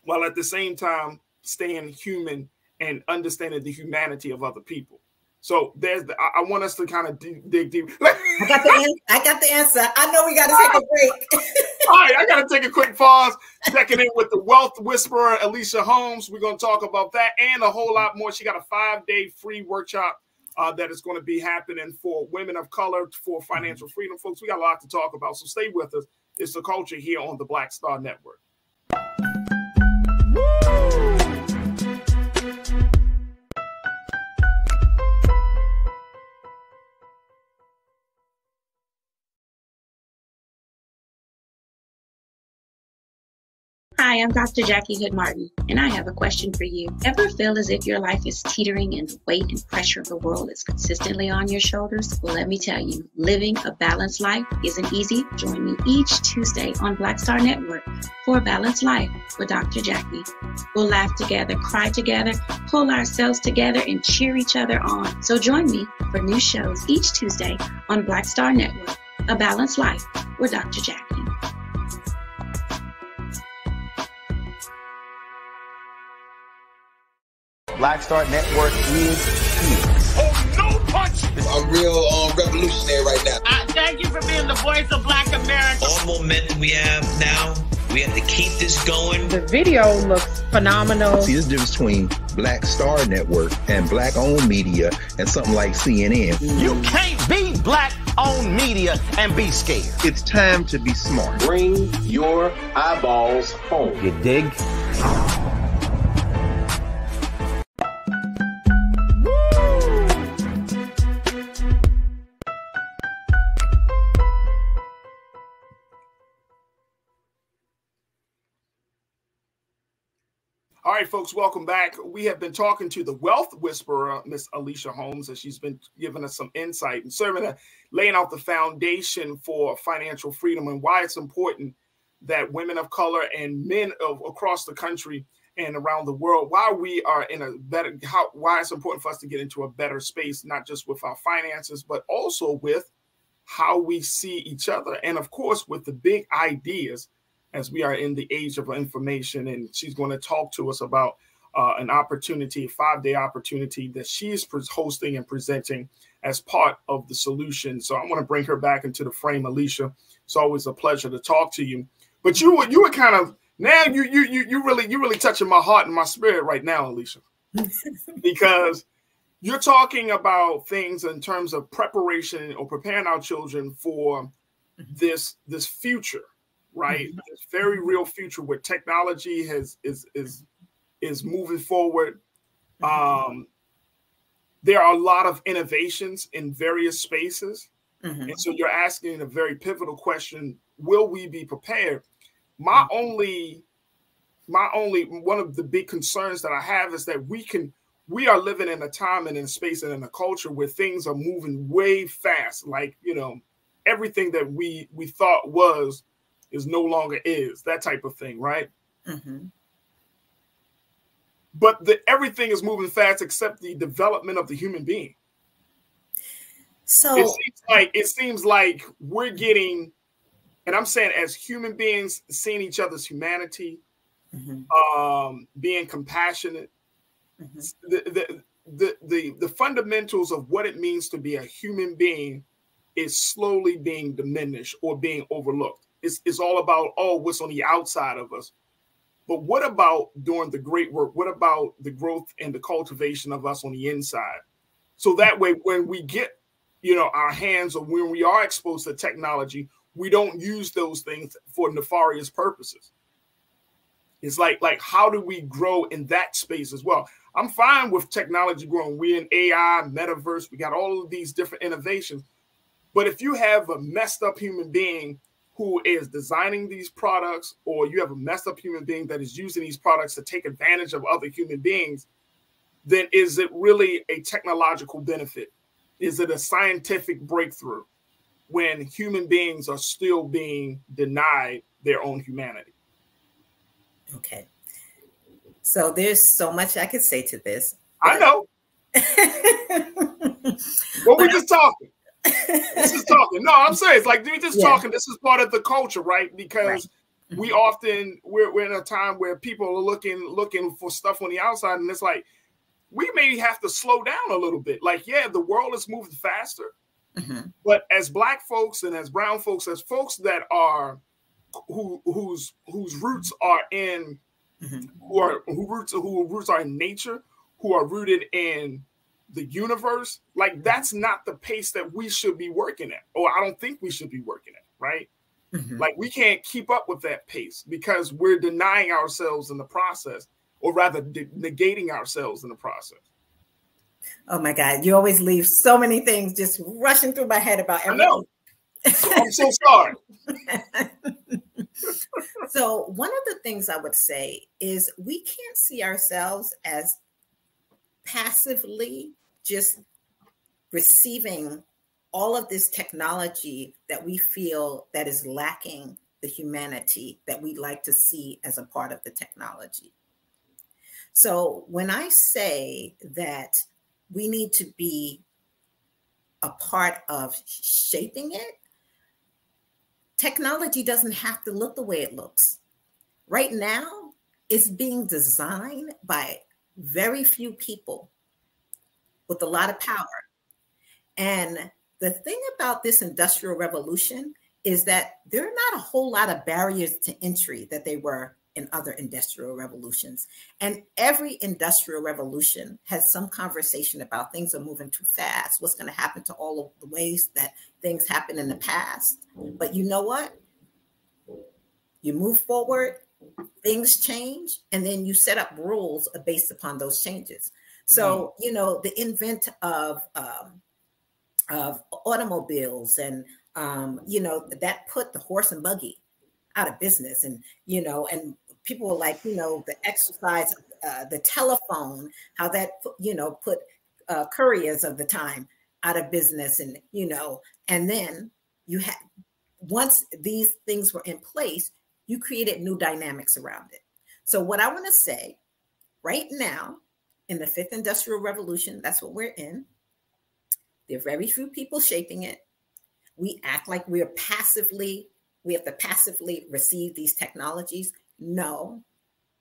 while at the same time staying human and understanding the humanity of other people. So there's the, I, I want us to kind of dig deep. I got the I got the answer. I know we got to take a break. All right, I got to take a quick pause. Checking in with the wealth whisperer, Alicia Holmes. We're going to talk about that and a whole lot more. She got a five day free workshop uh, that is going to be happening for women of color for financial freedom. Folks, we got a lot to talk about. So stay with us. It's the culture here on the Black Star Network. Hi, I'm Dr. Jackie Hood Martin, and I have a question for you. Ever feel as if your life is teetering and the weight and pressure of the world is consistently on your shoulders? Well, let me tell you, living a balanced life isn't easy. Join me each Tuesday on Black Star Network for a balanced life with Dr. Jackie. We'll laugh together, cry together, pull ourselves together, and cheer each other on. So join me for new shows each Tuesday on Black Star Network, A Balanced Life with Dr. Jackie. Black Star Network is here. Oh, no punch! I'm real um, revolutionary right now. Uh, thank you for being the voice of Black America. All momentum we have now, we have to keep this going. The video looks phenomenal. See, there's difference between Black Star Network and black owned media and something like CNN. You can't be black owned media and be scared. It's time to be smart. Bring your eyeballs home. You dig? All right, folks, welcome back. We have been talking to the wealth whisperer, Miss Alicia Holmes, and she's been giving us some insight and serving a laying out the foundation for financial freedom and why it's important that women of color and men of across the country and around the world, why we are in a better how why it's important for us to get into a better space, not just with our finances, but also with how we see each other. And of course, with the big ideas as we are in the age of information. And she's going to talk to us about uh, an opportunity, a five day opportunity that she is hosting and presenting as part of the solution. So I want to bring her back into the frame, Alicia. It's always a pleasure to talk to you. But you were you were kind of now you you you you really you really touching my heart and my spirit right now, Alicia, because you're talking about things in terms of preparation or preparing our children for mm-hmm. this this future right? Mm-hmm. This very real future where technology has is is is moving forward. Mm-hmm. Um, there are a lot of innovations in various spaces, mm-hmm. and so you're asking a very pivotal question: Will we be prepared? My mm-hmm. only, my only one of the big concerns that I have is that we can we are living in a time and in a space and in a culture where things are moving way fast like you know everything that we we thought was is no longer is, that type of thing, right? Mm-hmm. but the, everything is moving fast except the development of the human being. So it seems like it seems like we're getting, and I'm saying as human beings, seeing each other's humanity, mm-hmm. um, being compassionate, mm-hmm. the, the the the the fundamentals of what it means to be a human being is slowly being diminished or being overlooked. It's, it's all about oh what's on the outside of us. But what about doing the great work? What about the growth and the cultivation of us on the inside? So that way, when we get, you know, our hands or when we are exposed to technology, we don't use those things for nefarious purposes. It's like, like, how do we grow in that space as well? I'm fine with technology growing. We in AI, metaverse, we got all of these different innovations. But if you have a messed up human being who is designing these products, or you have a messed up human being that is using these products to take advantage of other human beings, then is it really a technological benefit? Is it a scientific breakthrough when human beings are still being denied their own humanity? Okay. So there's so much I could say to this. I know. well, we're just talking. This is talking. No, I'm serious. Like we're just yeah. talking. This is part of the culture, right? Because right. we often we're, we're in a time where people are looking looking for stuff on the outside, and it's like we may have to slow down a little bit. Like, yeah, the world is moving faster, mm-hmm. but as black folks and as brown folks, as folks that are who whose whose roots are in mm-hmm. who are who roots who roots are in nature, who are rooted in the universe, like that's not the pace that we should be working at, or I don't think we should be working at, right? Mm-hmm. Like we can't keep up with that pace because we're denying ourselves in the process, or rather de- negating ourselves in the process. Oh my God, you always leave so many things just rushing through my head about everything. I know. I'm so sorry. so, one of the things I would say is we can't see ourselves as passively just receiving all of this technology that we feel that is lacking the humanity that we'd like to see as a part of the technology. So when I say that we need to be a part of shaping it, technology doesn't have to look the way it looks. Right now, it's being designed by very few people with a lot of power. And the thing about this industrial revolution is that there are not a whole lot of barriers to entry that they were in other industrial revolutions. And every industrial revolution has some conversation about things are moving too fast, what's going to happen to all of the ways that things happen in the past. But you know what? You move forward, things change, and then you set up rules based upon those changes. So, you know, the invent of um, of automobiles and um, you know, that put the horse and buggy out of business. And, you know, and people were like, you know, the exercise, uh, the telephone, how that, you know, put uh, couriers of the time out of business. And, you know, and then you had, once these things were in place, you created new dynamics around it. So what I want to say right now in the fifth industrial revolution, that's what we're in. There are very few people shaping it. We act like we're passively, we have to passively receive these technologies. No,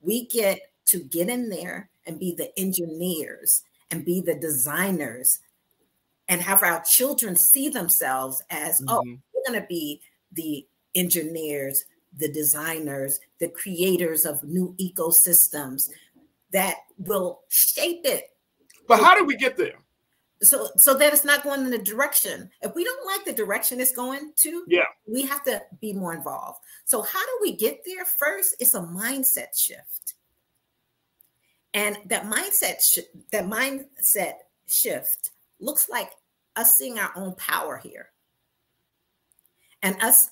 we get to get in there and be the engineers and be the designers and have our children see themselves as, oh, mm-hmm. oh, we're going to be the engineers, the designers, the creators of new ecosystems that will shape it. But how do we get there? So, so that it's not going in the direction. If we don't like the direction it's going to, yeah, we have to be more involved. So, how do we get there? First, it's a mindset shift, and that mindset, that mindset shift looks like us seeing our own power here, and us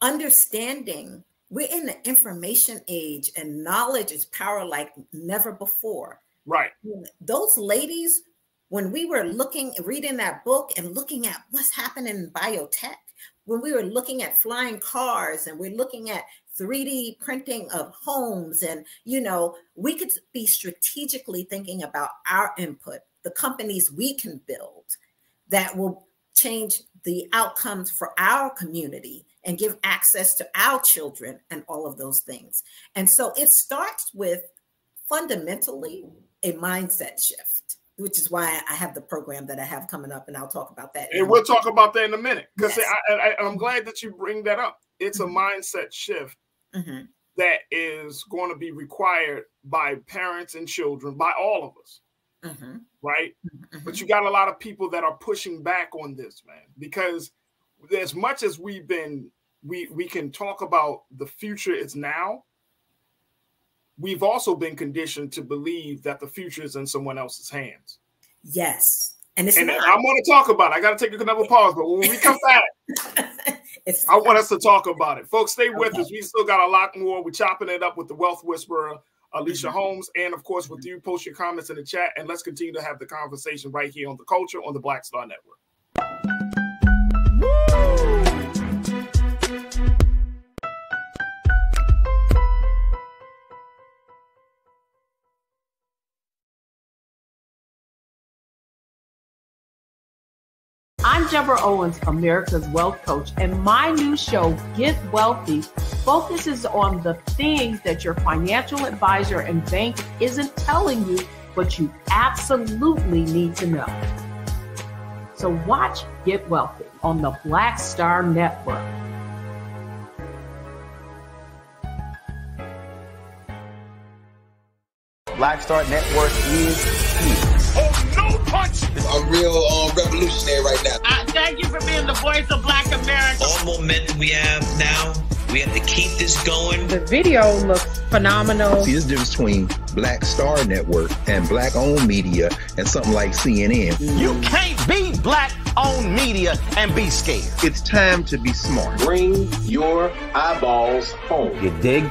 understanding we're in the information age and knowledge is power like never before. Right. Those ladies, when we were looking, reading that book and looking at what's happening in biotech, when we were looking at flying cars and we're looking at 3D printing of homes, and you know, we could be strategically thinking about our input, the companies we can build that will change the outcomes for our community and give access to our children and all of those things. And so it starts with fundamentally a mindset shift, which is why I have the program that I have coming up, and I'll talk about that. And we'll talk about that in a minute because yes. I, am glad that you bring that up. It's mm-hmm. a mindset shift mm-hmm. that is going to be required by parents and children, by all of us. Mm-hmm. Right. Mm-hmm. But you got a lot of people that are pushing back on this, man, because as much as we've been, we we can talk about the future is now. We've also been conditioned to believe that the future is in someone else's hands. Yes. And, and I'm going to talk about it. I got to take another pause, but when we come back, I want us to talk about it. Folks, stay with okay. us. We still got a lot more. We're chopping it up with the Wealth Whisperer Alicia mm-hmm. Holmes, and of course with you. Post your comments in the chat, and let's continue to have the conversation right here on the culture on the Black Star Network. Deborah Owens, America's Wealth Coach, and my new show, Get Wealthy, focuses on the things that your financial advisor and bank isn't telling you, but you absolutely need to know. So watch Get Wealthy on the Black Star Network. Black Star Network is here. Oh, no punch! I'm real um, revolutionary right now. Uh, thank you for being the voice of Black America. All momentum we have now, we have to keep this going. The video looks phenomenal. See, there's a difference between Black Star Network and black owned media and something like CNN. You can't be black owned media and be scared. It's time to be smart. Bring your eyeballs home. You dig?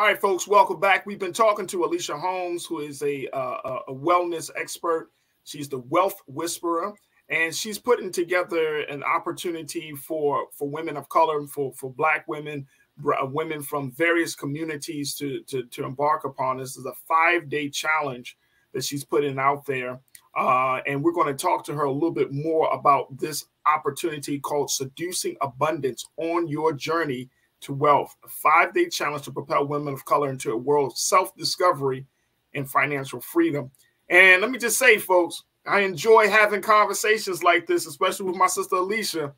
All right, folks, welcome back. We've been talking to Alicia Holmes, who is a, uh, a wellness expert. She's the Wealth Whisperer, and she's putting together an opportunity for for women of color, for for Black women, uh, women from various communities to to, to embark upon. This is a five day challenge that she's putting out there, uh, and we're going to talk to her a little bit more about this opportunity called "Seducing Abundance" on your journey to wealth, a five day challenge to propel women of color into a world of self discovery and financial freedom. And let me just say, folks, I enjoy having conversations like this, especially with my sister Alicia,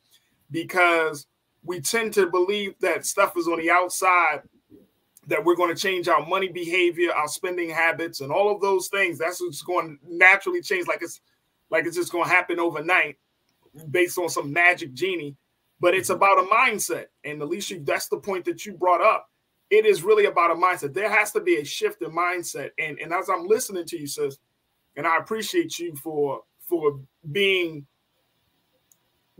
because we tend to believe that stuff is on the outside, that we're going to change our money behavior, our spending habits, and all of those things. That's what's going to naturally change, like it's like it's just going to happen overnight based on some magic genie but it's about a mindset. And Alicia, that's the point that you brought up. It is really about a mindset. There has to be a shift in mindset. And, and as I'm listening to you, sis, and I appreciate you for for being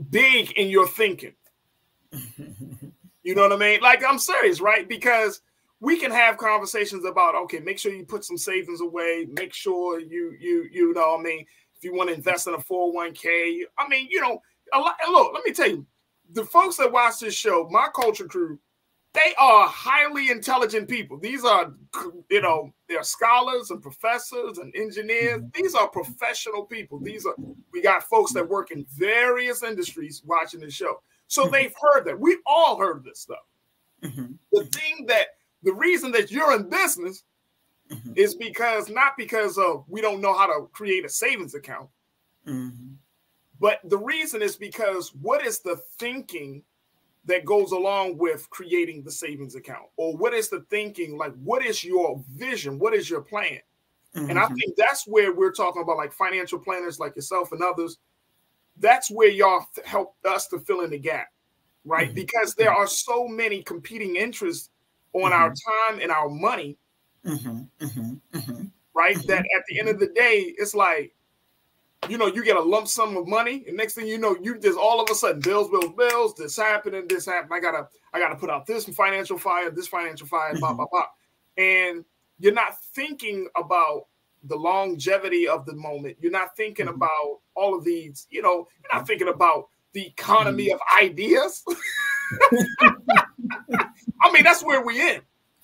big in your thinking. you know what I mean? Like I'm serious, right? Because we can have conversations about okay, make sure you put some savings away, make sure you you you know, I mean, if you want to invest in a 401k, I mean, you know, a lot, look, let me tell you, the folks that watch this show, my culture crew, they are highly intelligent people. These are, you know, they're scholars and professors and engineers. Mm-hmm. These are professional people. These are, we got folks that work in various industries watching the show. So mm-hmm. they've heard that. We've all heard this stuff. Mm-hmm. The thing that, the reason that you're in business mm-hmm. is because, not because of we don't know how to create a savings account. Mm-hmm. But the reason is because what is the thinking that goes along with creating the savings account? Or what is the thinking like what is your vision? What is your plan? Mm-hmm. And I mm-hmm. think that's where we're talking about like financial planners like yourself and others. That's where y'all help us to fill in the gap, right? Mm-hmm. Because there are so many competing interests on mm-hmm. our time and our money, mm-hmm. Mm-hmm. right? That at the end of the day, it's like you know, you get a lump sum of money, and next thing you know, you just all of a sudden bills, bills, bills. This happening, this happened. I gotta, I gotta put out this financial fire, this financial fire, blah blah blah, and you're not thinking about the longevity of the moment. You're not thinking mm-hmm. about all of these. You know, you're not thinking about the economy mm-hmm. of ideas. I mean, that's where we in.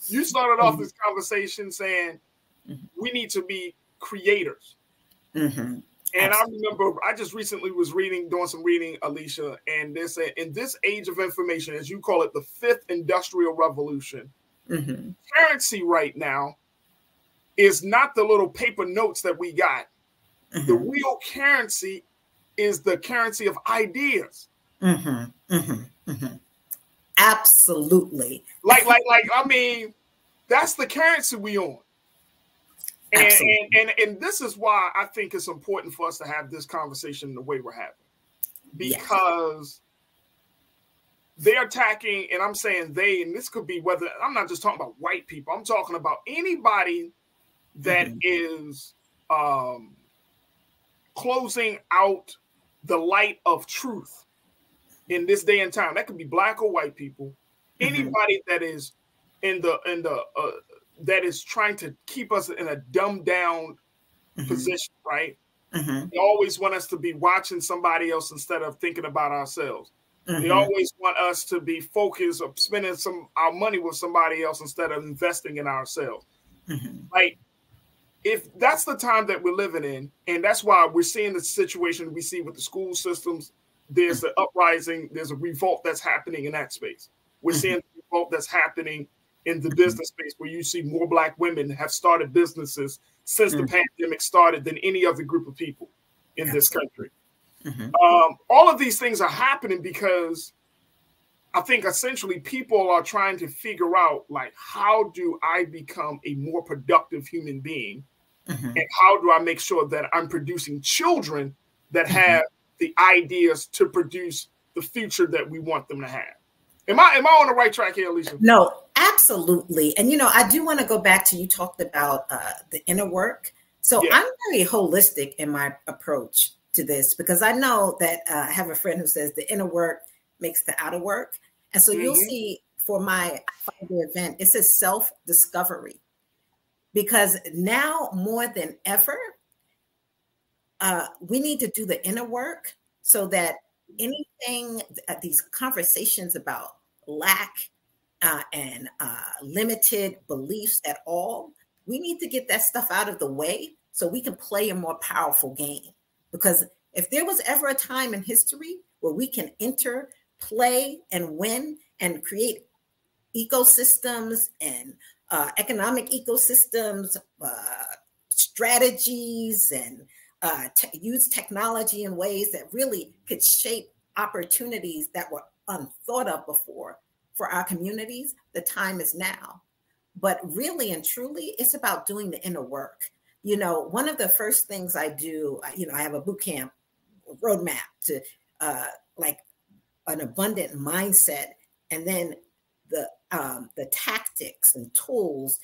You started off mm-hmm. this conversation saying mm-hmm. we need to be creators. Mm-hmm. And I remember I just recently was reading, doing some reading, Alicia, and they said in this age of information, as you call it, the fifth industrial revolution, mm-hmm. currency right now is not the little paper notes that we got. Mm-hmm. The real currency is the currency of ideas. Mm-hmm. mm-hmm. mm-hmm. Absolutely. Like, like, like, I mean, that's the currency we on. And, and, and and this is why I think it's important for us to have this conversation the way we're having, because yes. they're attacking, and I'm saying they, and this could be whether I'm not just talking about white people. I'm talking about anybody that mm-hmm. is um, closing out the light of truth in this day and time. That could be black or white people. Mm-hmm. Anybody that is in the in the uh, that is trying to keep us in a dumbed down mm-hmm. position, right? Mm-hmm. They always want us to be watching somebody else instead of thinking about ourselves. Mm-hmm. They always want us to be focused of spending some our money with somebody else instead of investing in ourselves. Mm-hmm. Like if that's the time that we're living in, and that's why we're seeing the situation we see with the school systems, there's the uprising, there's a revolt that's happening in that space. We're mm-hmm. seeing the revolt that's happening in the business space where you see more black women have started businesses since mm-hmm. the pandemic started than any other group of people in this country. Mm-hmm. Um, all of these things are happening because I think essentially people are trying to figure out like how do I become a more productive human being, mm-hmm. and how do I make sure that I'm producing children that mm-hmm. have the ideas to produce the future that we want them to have. Am I am I on the right track here, Alicia? No, absolutely. And you know, I do want to go back to you talked about uh, the inner work. So yeah. I'm very holistic in my approach to this because I know that uh, I have a friend who says the inner work makes the outer work, and so mm-hmm. you'll see for my event it says self-discovery because now more than ever uh, we need to do the inner work so that anything uh, these conversations about lack uh, and uh, limited beliefs at all, we need to get that stuff out of the way so we can play a more powerful game. Because if there was ever a time in history where we can enter, play, and win and create ecosystems and uh, economic ecosystems, uh, strategies, and uh, use technology in ways that really could shape opportunities that were unthought of before for our communities, the time is now. But really and truly, it's about doing the inner work. You know, one of the first things I do, you know, I have a boot camp roadmap to uh, like an abundant mindset, and then the um, the tactics and tools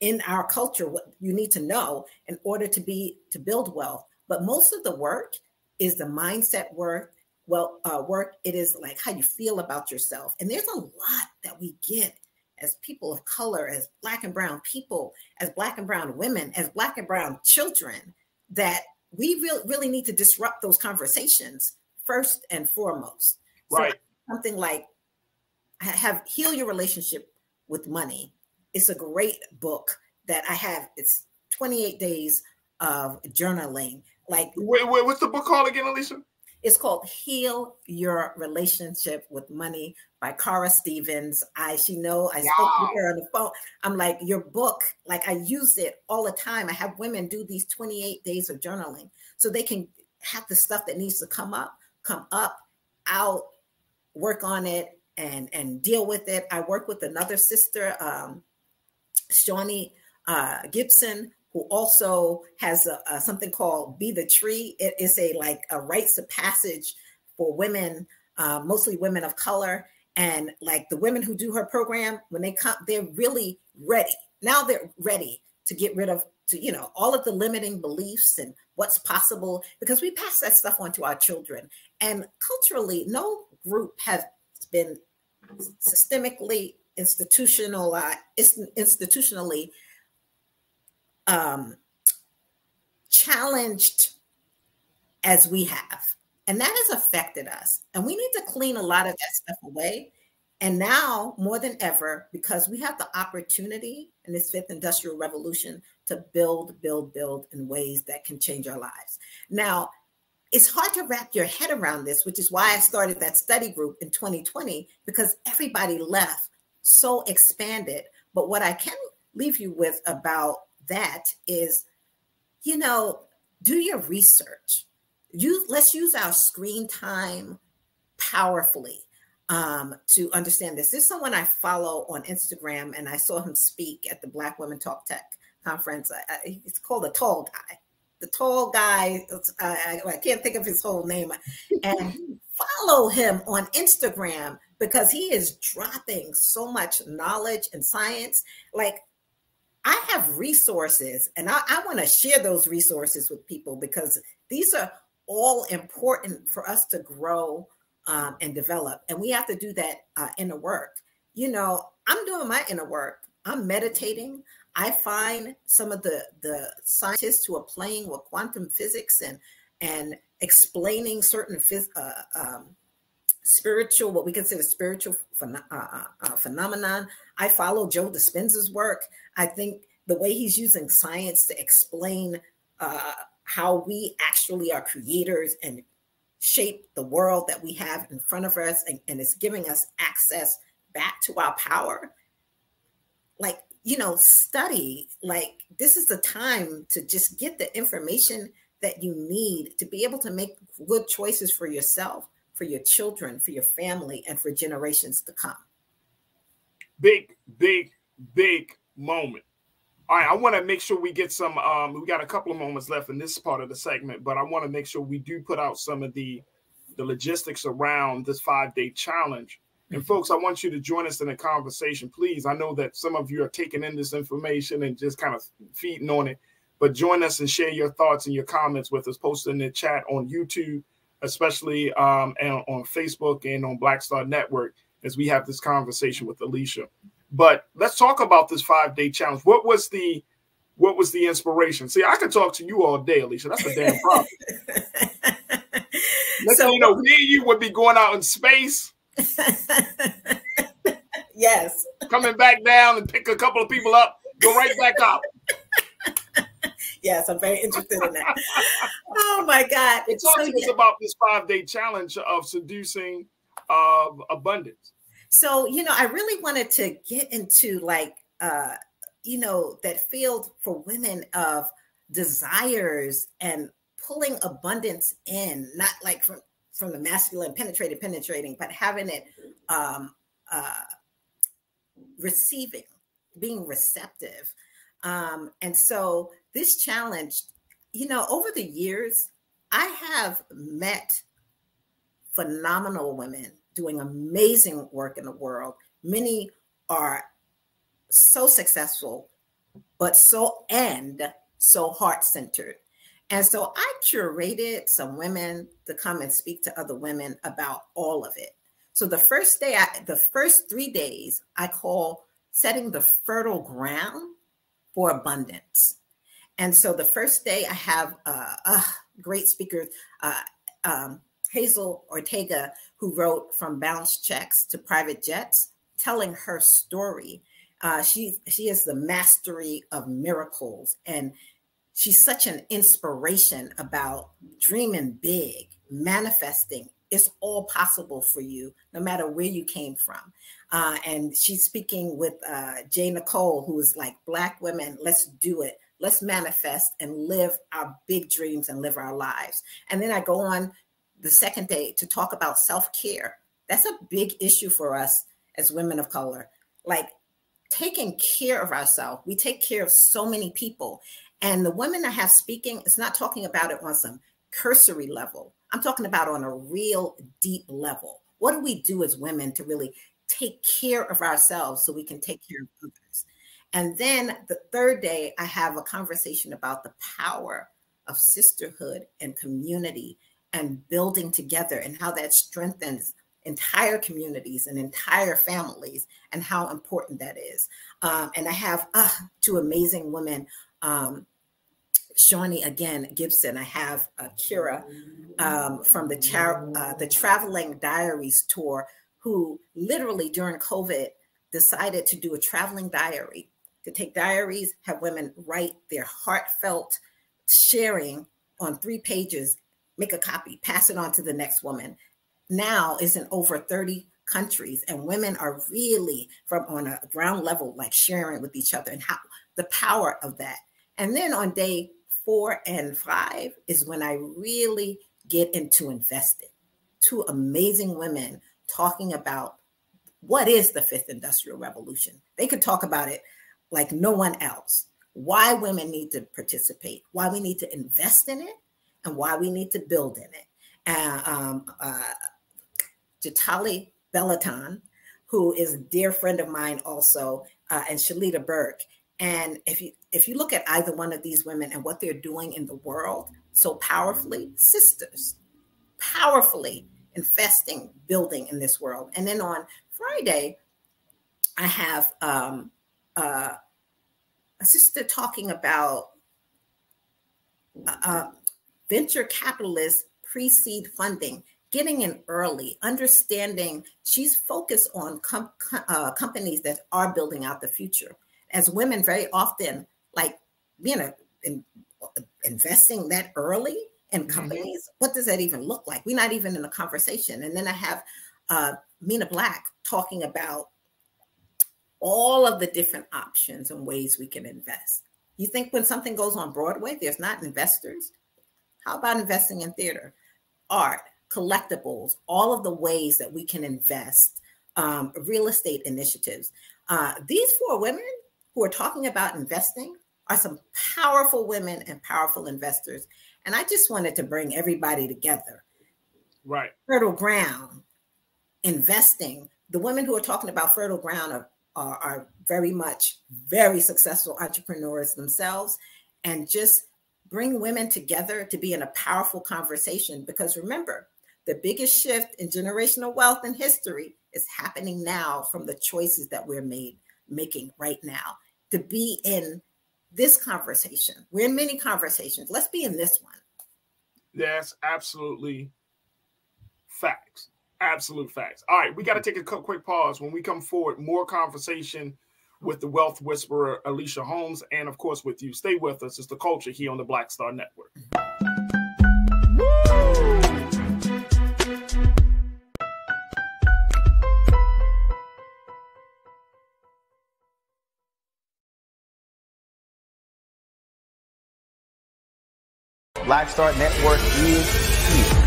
in our culture what you need to know in order to be to build wealth but most of the work is the mindset work well uh, work it is like how you feel about yourself and there's a lot that we get as people of color as black and brown people as black and brown women as black and brown children that we really, really need to disrupt those conversations first and foremost. Right. so something like have heal your relationship with money it's a great book that i have. It's 28 days of journaling like wait, wait, what's the book called again alicia it's called Heal Your Relationship with Money by Cara Stevens. I she know I wow. spoke to her on the phone. I'm like, your book, like I use it all the time. I have women do these 28 days of journaling so they can have the stuff that needs to come up, come up, out, work on it and and deal with it. I work with another sister, um, Shawnee uh, Gibson, who also has a, a, something called Be the Tree. It is a like a rites of passage for women, uh, mostly women of color. And like the women who do her program, when they come, they're really ready. Now they're ready to get rid of to you know all of the limiting beliefs and what's possible because we pass that stuff on to our children and culturally no group has been systemically institutionalized institutionally um, challenged as we have and that has affected us and we need to clean a lot of that stuff away and now more than ever because we have the opportunity in this fifth industrial revolution to build, build, build in ways that can change our lives. Now, it's hard to wrap your head around this, which is why I started that study group in 2020, because everybody left so expanded. But what I can leave you with about that is, you know, do your research. Use, let's use our screen time powerfully um, to understand this. There's someone I follow on Instagram, and I saw him speak at the Black Women Talk Tech conference. It's called the Tall Guy. The Tall Guy. I can't think of his whole name. And follow him on Instagram because he is dropping so much knowledge and science. Like I have resources, and I, I want to share those resources with people because these are all important for us to grow um, and develop. And we have to do that uh, inner work. You know, I'm doing my inner work. I'm meditating. I find some of the the scientists who are playing with quantum physics and and explaining certain phys, uh, um, spiritual, what we consider spiritual uh, uh, uh, phenomenon. I follow Joe Dispenza's work. I think the way he's using science to explain uh, how we actually are creators and shape the world that we have in front of us and, and it's giving us access back to our power. Like you know, study. Like this is the time to just get the information that you need to be able to make good choices for yourself, for your children, for your family, and for generations to come. Big, big, big moment. All right, I want to make sure we get some. Um, we got a couple of moments left in this part of the segment, but I want to make sure we do put out some of the the logistics around this five day challenge and folks, I want you to join us in the conversation, please. I know that some of you are taking in this information and just kind of feeding on it, but join us and share your thoughts and your comments with us. Post in the chat on YouTube, especially um, and on Facebook and on Black Star Network as we have this conversation with Alicia. But let's talk about this five day challenge. What was the what was the inspiration? See, I could talk to you all day, Alicia. That's a damn problem. so, you know, me and you would be going out in space yes. Coming back down and pick a couple of people up, go right back up. Yes, I'm very interested in that. oh my God. It's talk so, to us about this five day challenge of seducing of abundance. So, you know, I really wanted to get into like, uh, you know, that field for women of desires and pulling abundance in, not like from from the masculine penetrating, penetrating, but having it um, uh, receiving, being receptive. Um, and so this challenge, you know, over the years, I have met phenomenal women doing amazing work in the world. Many are so successful, but so and so heart centered. And so I curated some women to come and speak to other women about all of it. So the first day, I, the first three days, I call setting the fertile ground for abundance. And so the first day, I have uh, uh, great speakers, uh, um, Hazel Ortega, who wrote From Bounce Checks to Private Jets, telling her story. Uh, she, she is the mastery of miracles and she's such an inspiration about dreaming big, manifesting. It's all possible for you, no matter where you came from. Uh, and she's speaking with uh, Jay Nicole, who is like, Black women, let's do it. Let's manifest and live our big dreams and live our lives. And then I go on the second day to talk about self care. That's a big issue for us as women of color. Like taking care of ourselves, we take care of so many people. And the women I have speaking, is not talking about it on some cursory level. I'm talking about on a real deep level. What do we do as women to really take care of ourselves so we can take care of others? And then the third day, I have a conversation about the power of sisterhood and community and building together and how that strengthens entire communities and entire families and how important that is. Um, and I have uh, two amazing women, um, Shawnee again Gibson. I have uh, Kira um, from the uh, the Traveling Diaries tour, who literally during COVID decided to do a traveling diary to take diaries, have women write their heartfelt sharing on three pages, make a copy, pass it on to the next woman. Now is in over 30 countries, and women are really from on a ground level, like sharing with each other and how the power of that. And then on day four and five is when I really get into investing. Two amazing women talking about what is the fifth industrial revolution. They could talk about it like no one else. Why women need to participate, why we need to invest in it, and why we need to build in it. Uh, um, uh, Jatali Bellaton, who is a dear friend of mine also, uh, and Shalita Burke. And if you if you look at either one of these women and what they're doing in the world so powerfully, sisters, powerfully investing, building in this world. And then on Friday, I have um, uh, a sister talking about uh, venture capitalists pre-seed funding getting in early, understanding she's focused on com uh, companies that are building out the future. As women, very often, like being a, in, investing that early in mm-hmm. companies, mm -hmm. what does that even look like? We're not even in a conversation. And then I have uh, Mina Black talking about all of the different options and ways we can invest. You think when something goes on Broadway, there's not investors? How about investing in theater, art, collectibles, all of the ways that we can invest, um, real estate initiatives. Uh, these four women who are talking about investing are some powerful women and powerful investors. And I just wanted to bring everybody together. Right. Fertile ground, investing. The women who are talking about fertile ground are, are, are very much very successful entrepreneurs themselves. And just bring women together to be in a powerful conversation. Because remember, the biggest shift in generational wealth in history is happening now from the choices that we're made making right now to be in this conversation. We're in many conversations. Let's be in this one. That's absolutely facts. Absolute facts. All right, we got to take a quick pause. When we come forward, more conversation with the wealth whisperer Alicia Holmes, and of course with you. Stay with us. It's the culture here on the Black Star Network. Black Star Network is here.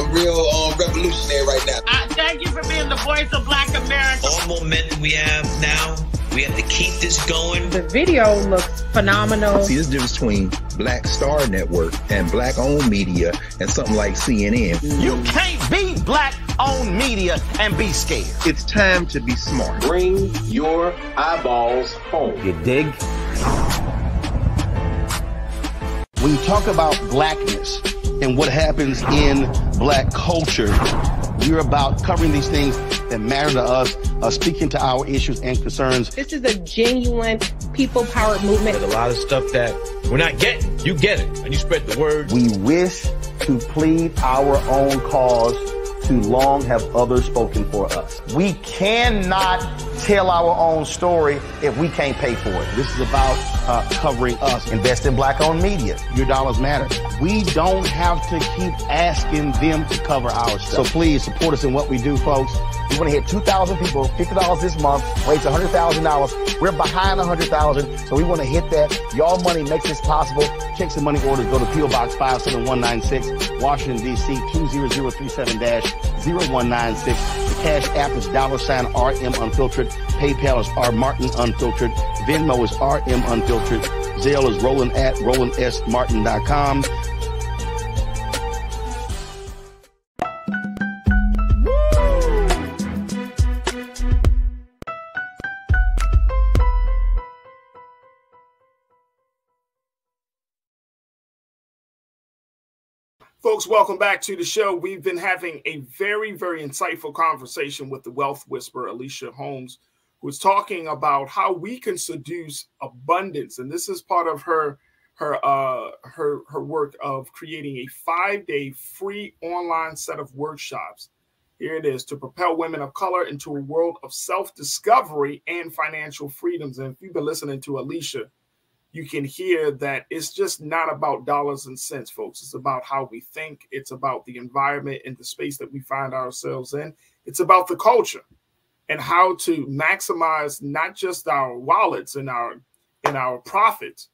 No punch! I'm real um, revolutionary right now. Uh, thank you for being the voice of Black America. All momentum we have now, we have to keep this going. The video looks phenomenal. See, this difference between Black Star Network and black owned media and something like CNN. You can't be black owned media and be scared. It's time to be smart. Bring your eyeballs home. You dig? When you talk about blackness and what happens in black culture, you're about covering these things that matter to us, uh, speaking to our issues and concerns. This is a genuine people powered movement. There's a lot of stuff that we're not getting. You get it, and you spread the word. We wish to plead our own cause too long have others spoken for us. We cannot tell our own story if we can't pay for it. This is about uh, covering us. Invest in black owned media. Your dollars matter. We don't have to keep asking them to cover our stuff. So please support us in what we do, folks. We want to hit 2,000 people, $50 this month, raise $100,000. We're behind 100,000, so we want to hit that. Y'all money makes this possible. Check some money orders. Go to PO Box 57196, Washington, D.C. 20037-0196. The Cash App is dollar sign RM Unfiltered. PayPal is R Martin Unfiltered. Venmo is RM Unfiltered. Zelle is Roland at RolandSMartin.com. Folks, welcome back to the show. We've been having a very, very insightful conversation with the wealth whisperer, Alicia Holmes, who's talking about how we can seduce abundance. And this is part of her her uh her her work of creating a five-day free online set of workshops. Here it is to propel women of color into a world of self-discovery and financial freedoms. And if you've been listening to Alicia, you can hear that it's just not about dollars and cents, folks. It's about how we think, it's about the environment and the space that we find ourselves in, it's about the culture and how to maximize not just our wallets and our and our profits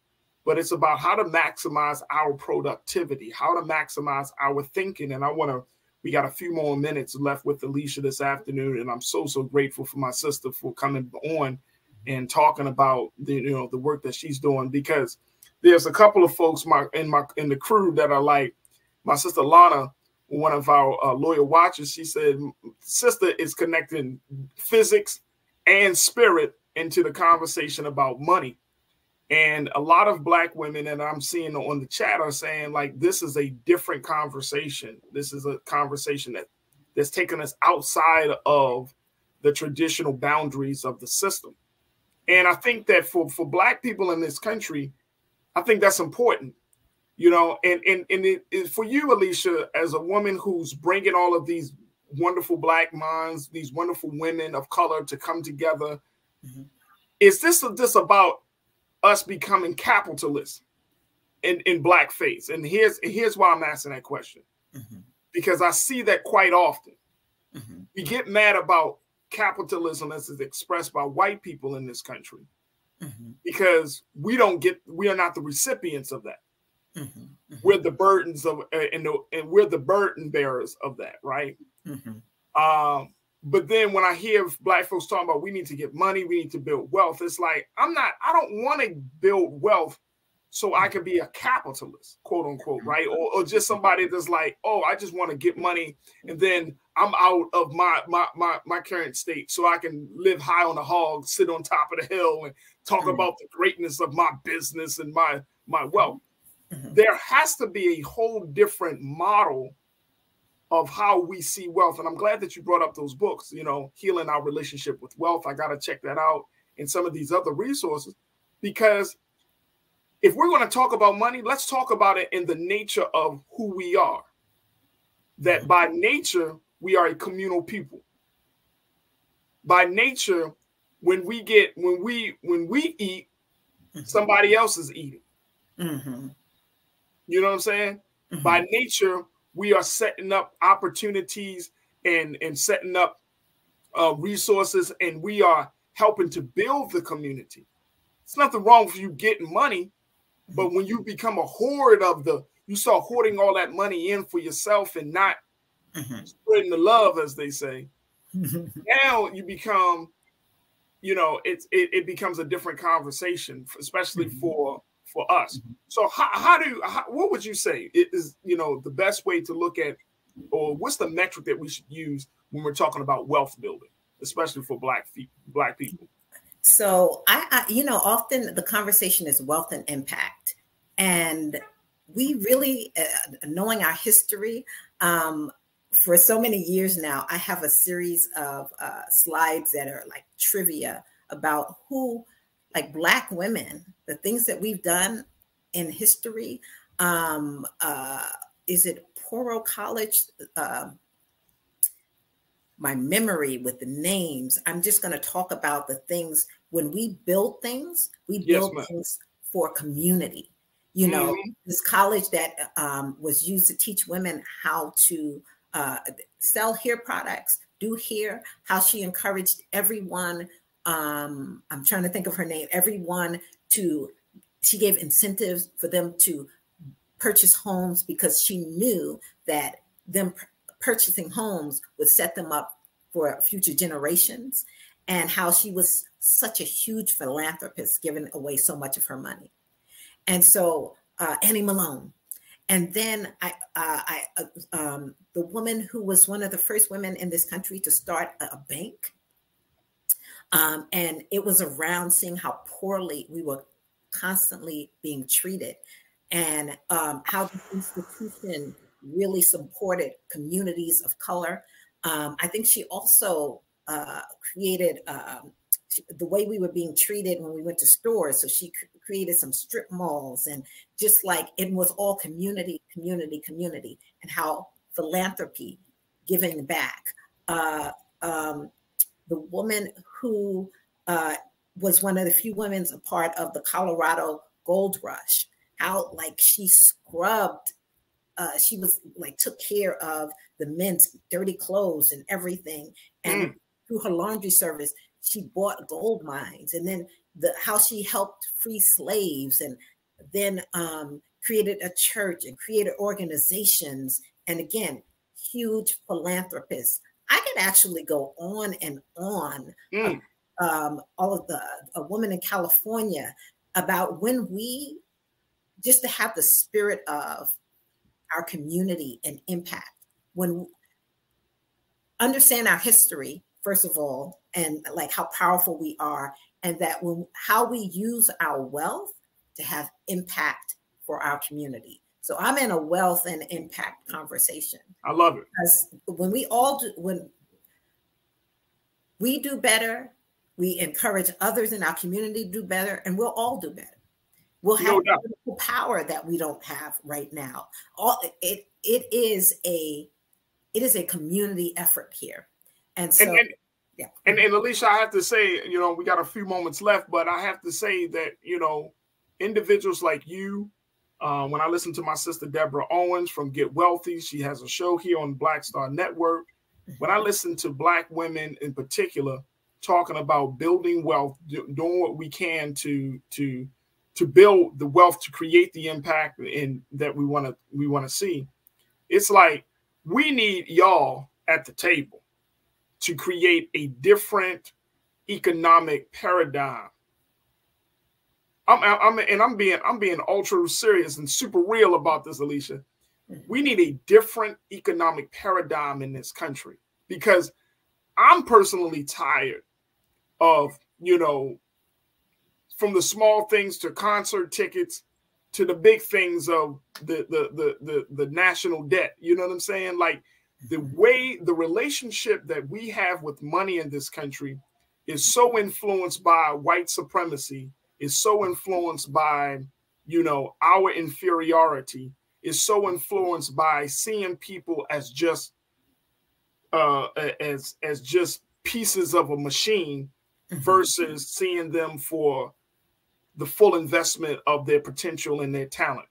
but it's about how to maximize our productivity how to maximize our thinking. And i want to we got a few more minutes left with alicia this afternoon and i'm so so grateful for my sister for coming on and talking about the you know the work that she's doing because there's a couple of folks my in my in the crew that are like my sister Lana, one of our uh, loyal watchers. She said, "Sister is connecting physics and spirit into the conversation about money." And a lot of black women and I'm seeing on the chat are saying like this is a different conversation. This is a conversation that that's taken us outside of the traditional boundaries of the system. And I think that for, for black people in this country, I think that's important, you know, and, and, and it, it, for you, Alicia, as a woman who's bringing all of these wonderful black minds, these wonderful women of color to come together, mm-hmm. is this this about us becoming capitalists in, in blackface? And here's, here's why I'm asking that question. Mm-hmm. Because I see that quite often. Mm-hmm. We get mad about capitalism as is expressed by white people in this country mm-hmm. because we don't get we are not the recipients of that mm-hmm. Mm-hmm. we're the burdens of uh, and, the, and we're the burden bearers of that right mm-hmm. um but then when i hear black folks talking about we need to get money we need to build wealth it's like i'm not i don't want to build wealth so I can be a capitalist, quote unquote, mm-hmm. right? Or, or just somebody that's like, oh, I just want to get money and then I'm out of my, my my my current state so I can live high on the hog, sit on top of the hill and talk mm-hmm. about the greatness of my business and my my wealth. Mm-hmm. There has to be a whole different model of how we see wealth. And I'm glad that you brought up those books, you know, healing our relationship with wealth. I got to check that out and some of these other resources because if we're going to talk about money, let's talk about it in the nature of who we are. That mm-hmm. by nature, we are a communal people. By nature, when we get when we when we eat, mm-hmm. somebody else is eating. Mm-hmm. You know what I'm saying? Mm-hmm. By nature, we are setting up opportunities and and setting up uh, resources, and we are helping to build the community. It's nothing wrong with you getting money, but when you become a hoard of the, you start hoarding all that money in for yourself and not mm-hmm. spreading the love, as they say. now you become, you know, it's it, it becomes a different conversation, especially mm-hmm. for for us. Mm-hmm. So how, how do how, what would you say it is you know the best way to look at, or what's the metric that we should use when we're talking about wealth building, especially for black black people? So I, I, you know, often the conversation is wealth and impact, and we really, uh, knowing our history, um, for so many years now, I have a series of uh, slides that are like trivia about who, like Black women, the things that we've done in history. Um, uh, is it Poro College? Uh, my memory with the names. I'm just going to talk about the things when we build things, we build yes, things for community. You know, mm-hmm. this college that um, was used to teach women how to uh, sell hair products, do hair, how she encouraged everyone. Um, I'm trying to think of her name, everyone to, she gave incentives for them to purchase homes because she knew that them purchasing homes would set them up for future generations and how she was such a huge philanthropist, giving away so much of her money. And so uh, Annie Malone. And then I, uh, I uh, um, the woman who was one of the first women in this country to start a, a bank. Um, and it was around seeing how poorly we were constantly being treated and um, how the institution really supported communities of color. Um, I think she also uh, created um, the way we were being treated when we went to stores. So she created some strip malls and just like it was all community, community, community, and how philanthropy, giving back. Uh, um, the woman who uh, was one of the few women a part of the Colorado Gold Rush, how like she scrubbed, uh, she was like took care of the men's dirty clothes and everything, and mm. through her laundry service, she bought gold mines, and then the how she helped free slaves, and then um, created a church and created organizations, and again, huge philanthropist. I could actually go on and on. Mm. Um, all of the a woman in California about when we just to have the spirit of our community and impact when we understand our history first of all and like how powerful we are and that when how we use our wealth to have impact for our community. So i'm in a wealth and impact conversation. I love it. Because when we all do when we do better we encourage others in our community to do better and we'll all do better. We'll have no power that we don't have right now. All it it is a it is a community effort here. And so and, and, yeah. And, and alicia i have to say you know we got a few moments left but i have to say that you know individuals like you uh, when i listen to my sister deborah owens from get wealthy she has a show here on black star network. When i listen to black women in particular talking about building wealth do, doing what we can to to to build the wealth to create the impact in that we want to we want to see it's like we need y'all at the table to create a different economic paradigm I'm, I'm and i'm being i'm being ultra serious and super real about this alicia mm-hmm. we need a different economic paradigm in this country because i'm personally tired of you know from the small things to concert tickets to the big things of the the the the, the national debt. You know what I'm saying? Like the way the relationship that we have with money in this country is so influenced by white supremacy, is so influenced by you know our inferiority, is so influenced by seeing people as just uh as as just pieces of a machine mm-hmm. versus seeing them for the full investment of their potential and their talent.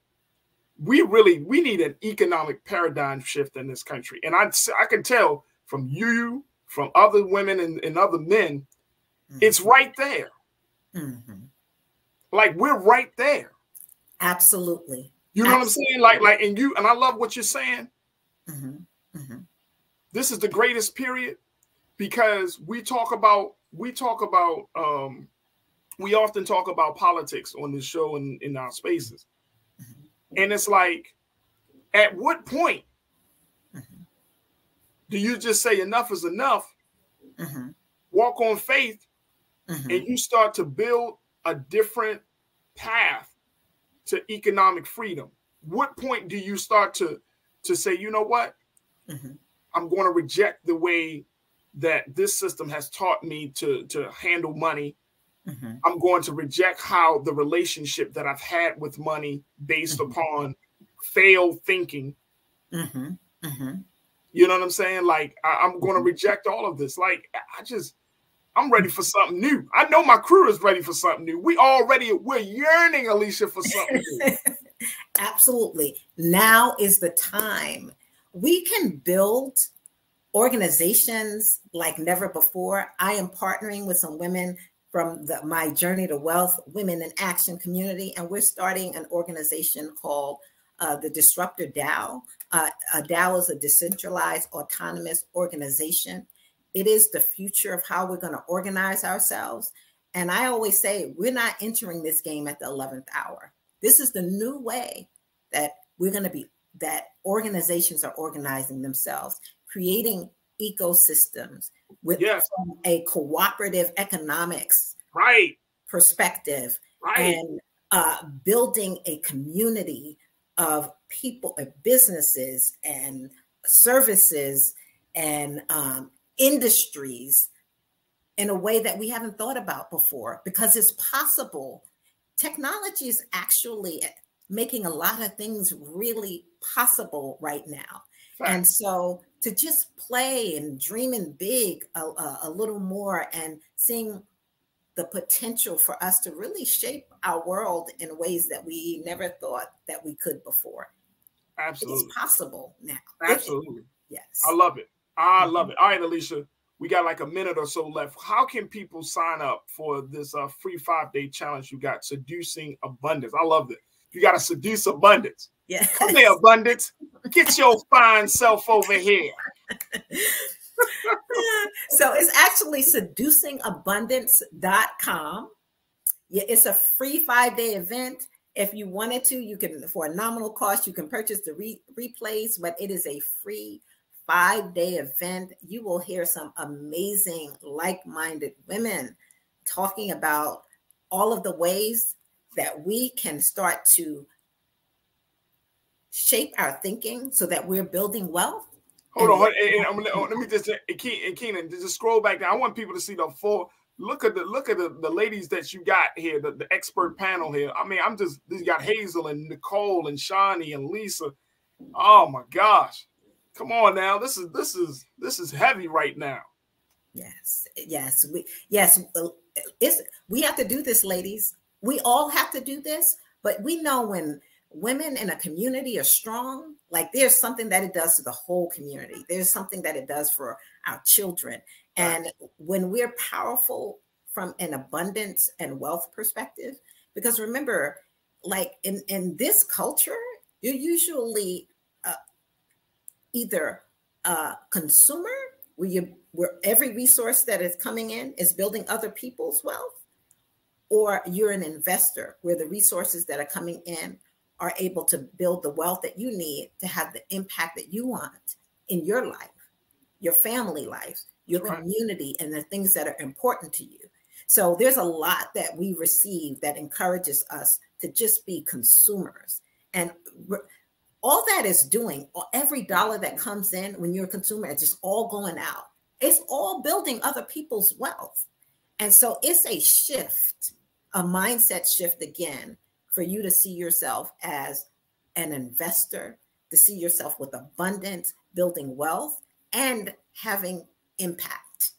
We really we need an economic paradigm shift in this country, and I I can tell from you, from other women and, and other men, mm-hmm. it's right there. Mm-hmm. Like we're right there. Absolutely. You know Absolutely. what I'm saying? Like like and you and I love what you're saying. Mm-hmm. mm-hmm. This is the greatest period because we talk about we talk about um we often talk about politics on this show and in our spaces. And it's like, at what point mm-hmm. do you just say enough is enough, mm-hmm. walk on faith, mm-hmm. and you start to build a different path to economic freedom? What point do you start to to say, you know what? Mm-hmm. I'm going to reject the way that this system has taught me to to handle money Mm-hmm. I'm going to reject how the relationship that I've had with money based mm-hmm. upon failed thinking. Mm-hmm. mm-hmm. You know what I'm saying? Like, I, am going to reject all of this. Like, I just, I'm ready for something new. I know my crew is ready for something new. We already, we're yearning, Alicia, for something new. Absolutely. Now is the time. We can build organizations like never before. I am partnering with some women from the, my Journey to Wealth Women in Action community. And we're starting an organization called uh, the Disruptor DAO. Uh, a DAO is a decentralized autonomous organization. It is the future of how we're going to organize ourselves. And I always say, we're not entering this game at the 11th hour. This is the new way that we're going to be, that organizations are organizing themselves, creating ecosystems with yes. a cooperative economics right perspective right. and uh, building a community of people, uh, businesses, and services and um, industries in a way that we haven't thought about before because it's possible. Technology is actually making a lot of things really possible right now. And so to just play and dreaming big a, a, a, little more and seeing the potential for us to really shape our world in ways that we never thought that we could before. Absolutely. It's possible now. Absolutely. It, yes. I love it. I love it. All right, Alicia, we got like a minute or so left. How can people sign up for this uh, free five day challenge you got, Seducing Abundance? I love it. You got to seduce abundance. Yeah. Come here, abundance. Get your fine self over here. so it's actually seducingabundance.com. Yeah, it's a free five day event. If you wanted to, you can, for a nominal cost, you can purchase the re replays, but it is a free five day event. You will hear some amazing, like minded women talking about all of the ways that we can start to shape our thinking so that we're building wealth. Hold on, and, and, and, oh, let me just uh, and Keenan, just scroll back down. I want people to see the full look at the look at the, the ladies that you got here, the, the expert panel here. I mean, I'm just you got Hazel and Nicole and Shawnee and Lisa. Oh my gosh. Come on now. This is this is this is heavy right now. Yes. Yes. We yes, it's we have to do this, ladies. We all have to do this, but we know when women in a community are strong, like there's something that it does to the whole community. There's something that it does for our children. And when we're powerful from an abundance and wealth perspective, because remember, like in, in this culture, you're usually uh, either a consumer, where you where every resource that is coming in is building other people's wealth, or you're an investor where the resources that are coming in are able to build the wealth that you need to have the impact that you want in your life, your family life, your right. community, and the things that are important to you. So there's a lot that we receive that encourages us to just be consumers. And all that is doing, every dollar that comes in when you're a consumer, it's just all going out. It's all building other people's wealth. And so it's a shift, a mindset shift again for you to see yourself as an investor, to see yourself with abundance, building wealth, and having impact.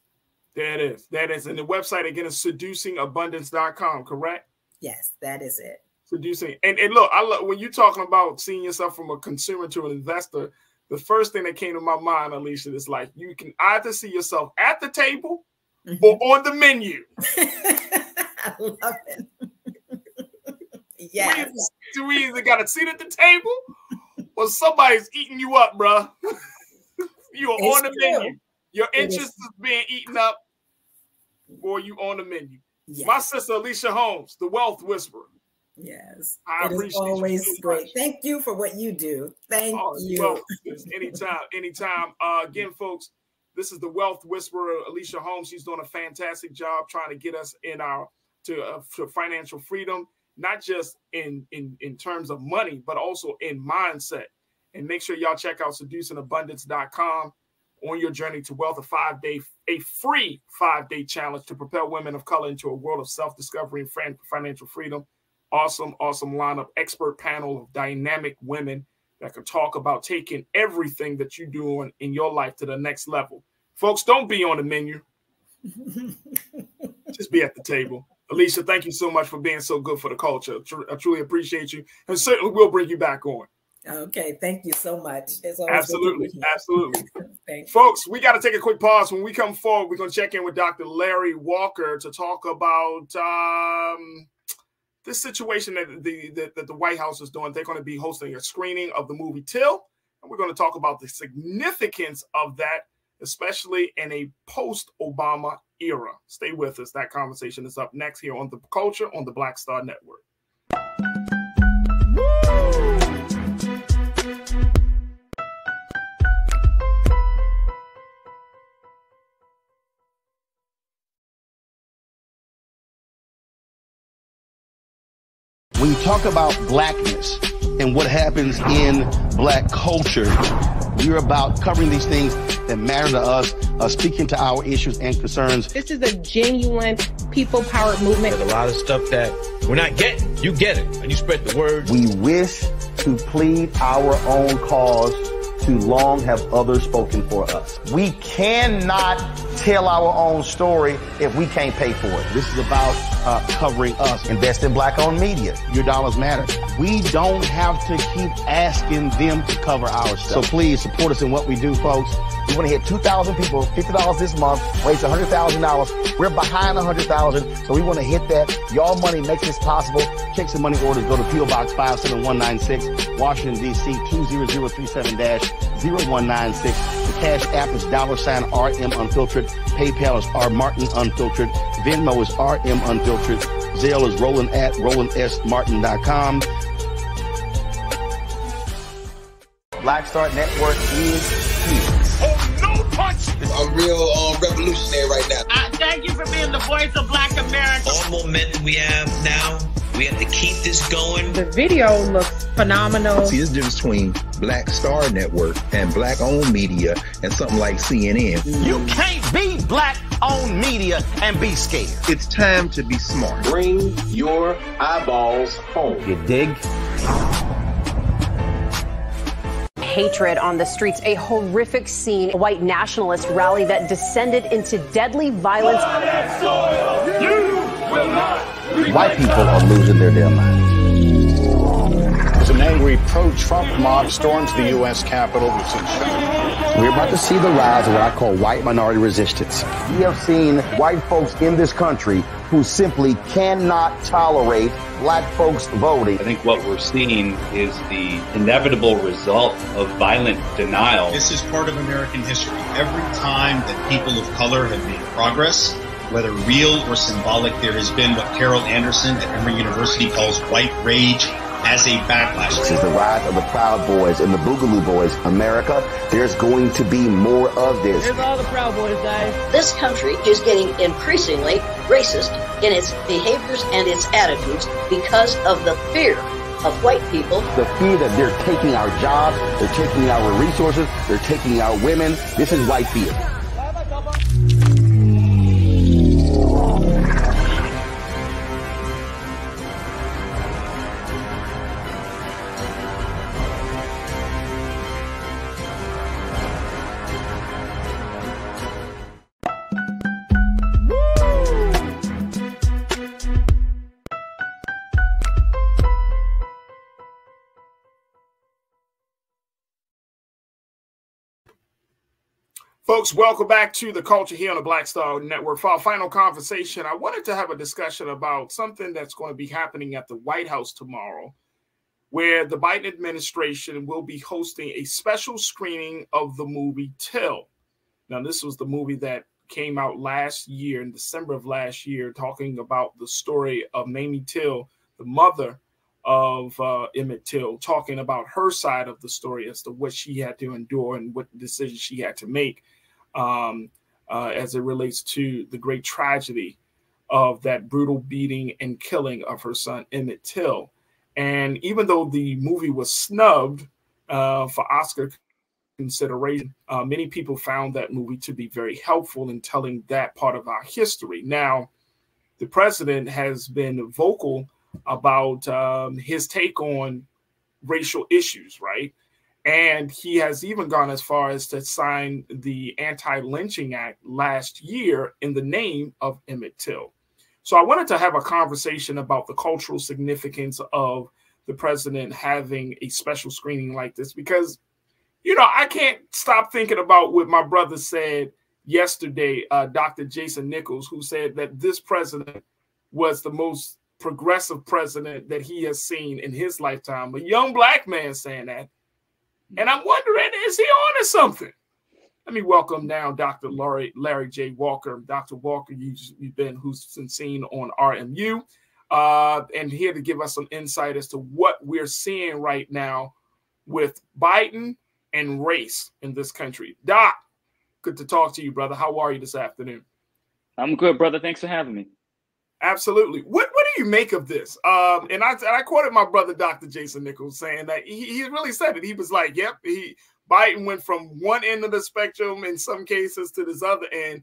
That is. That is. And the website again is seducingabundance.com, correct? Yes, that is it. Seducing. And, and look, I love when you're talking about seeing yourself from a consumer to an investor, the first thing that came to my mind, Alicia, is like you can either see yourself at the table mm-hmm. or on the menu. I love it. Yes. We, we either got a seat at the table or somebody's eating you up, bro. you are it's on the true. menu. Your interest is. is. being eaten up, or you on the menu. Yes. My sister Alicia Holmes, the Wealth Whisperer. Yes, I it appreciate is always you great. Thank you for what you do. Thank oh, you. Well, anytime, anytime. Uh, again, folks, this is the Wealth Whisperer, Alicia Holmes. She's doing a fantastic job trying to get us in our to, uh, to financial freedom not just in in in terms of money, but also in mindset. And make sure y'all check out seducingabundance.com on your journey to wealth, a five day, a free five day challenge to propel women of color into a world of self discovery and financial freedom. Awesome, awesome lineup, expert panel of dynamic women that can talk about taking everything that you do doing in your life to the next level. Folks, don't be on the menu, just be at the table. Alicia, thank you so much for being so good for the culture. I truly appreciate you, and certainly we'll bring you back on. Okay, thank you so much. absolutely, absolutely. Folks, we got to take a quick pause. When we come forward, we're going to check in with Dr. Larry Walker to talk about um, this situation that the, that, that the White House is doing. They're going to be hosting a screening of the movie Till, and we're going to talk about the significance of that, especially in a post-Obama era. Stay with us. That conversation is up next here on The Culture on the Black Star Network. When you talk about blackness, and what happens in black culture. We're about covering these things that matter to us, uh, speaking to our issues and concerns. This is a genuine people powered movement. There's a lot of stuff that we're not getting. You get it, and you spread the word. We wish to plead our own cause too long have others spoken for us. We cannot tell our own story if we can't pay for it. This is about uh, covering us. Invest in black owned media. Your dollars matter. We don't have to keep asking them to cover our stuff. So please support us in what we do, folks. We want to hit 2,000 people, $50 this month, raise $100,000. We're behind 100,000, so we want to hit that. Y'all money makes this possible. Check some money orders. Go to PO Box 57196, Washington, D.C. 20037-0196. The Cash App is dollar sign RM Unfiltered. PayPal is R Martin Unfiltered. Venmo is RM Unfiltered. Zelle is Roland at RolandSMartin.com. Black Star Network is here. Oh, no punch! I'm real um, revolutionary right now. Uh, thank you for being the voice of black America. All momentum we have now, we have to keep this going. The video looks phenomenal. See, this difference between Black Star Network and black owned media and something like CNN. You can't be black owned media and be scared. It's time to be smart. Bring your eyeballs home. You dig? hatred on the streets, a horrific scene, a white nationalist rally that descended into deadly violence. White people are losing their damn minds. As an angry pro-Trump mob storms the U.S. Capitol, we've seen We're about to see the rise of what I call white minority resistance. We have seen white folks in this country who simply cannot tolerate black folks voting. I think what we're seeing is the inevitable result of violent denial. This is part of American history. Every time that people of color have made progress, whether real or symbolic, there has been what Carol Anderson at Emory University calls white rage as a backlash. This is the rise of the Proud Boys and the Boogaloo Boys. America, there's going to be more of this. Here's all the Proud Boys, guys. This country is getting increasingly racist in its behaviors and its attitudes because of the fear of white people. The fear that they're taking our jobs, they're taking our resources, they're taking our women. This is white fear. Folks, welcome back to the Culture here on the Black Star Network. For our final conversation, I wanted to have a discussion about something that's going to be happening at the White House tomorrow, where the Biden administration will be hosting a special screening of the movie Till. Now, this was the movie that came out last year, in December of last year, talking about the story of Mamie Till, the mother of uh, Emmett Till, talking about her side of the story as to what she had to endure and what decisions she had to make um, uh, as it relates to the great tragedy of that brutal beating and killing of her son Emmett Till. And even though the movie was snubbed uh, for Oscar consideration, uh, many people found that movie to be very helpful in telling that part of our history. Now, the president has been vocal about um, his take on racial issues, right? And he has even gone as far as to sign the Anti Lynching Act last year in the name of Emmett Till. So I wanted to have a conversation about the cultural significance of the president having a special screening like this because, you know, I can't stop thinking about what my brother said yesterday, uh, Dr. Jason Nichols, who said that this president was the most progressive president that he has seen in his lifetime. A young black man saying that. And I'm wondering, is he on to something? Let me welcome now Dr. Larry, Larry J. Walker. Dr. Walker, you, have been who's been seen on RMU, uh, and here to give us some insight as to what we're seeing right now with Biden and race in this country. Doc, good to talk to you, brother. How are you this afternoon? I'm good, brother. Thanks for having me. Absolutely. What what do you make of this? Um, and I and I quoted my brother Dr. Jason Nichols saying that he, he really said it. He was like, "Yep, he Biden went from one end of the spectrum in some cases to this other end."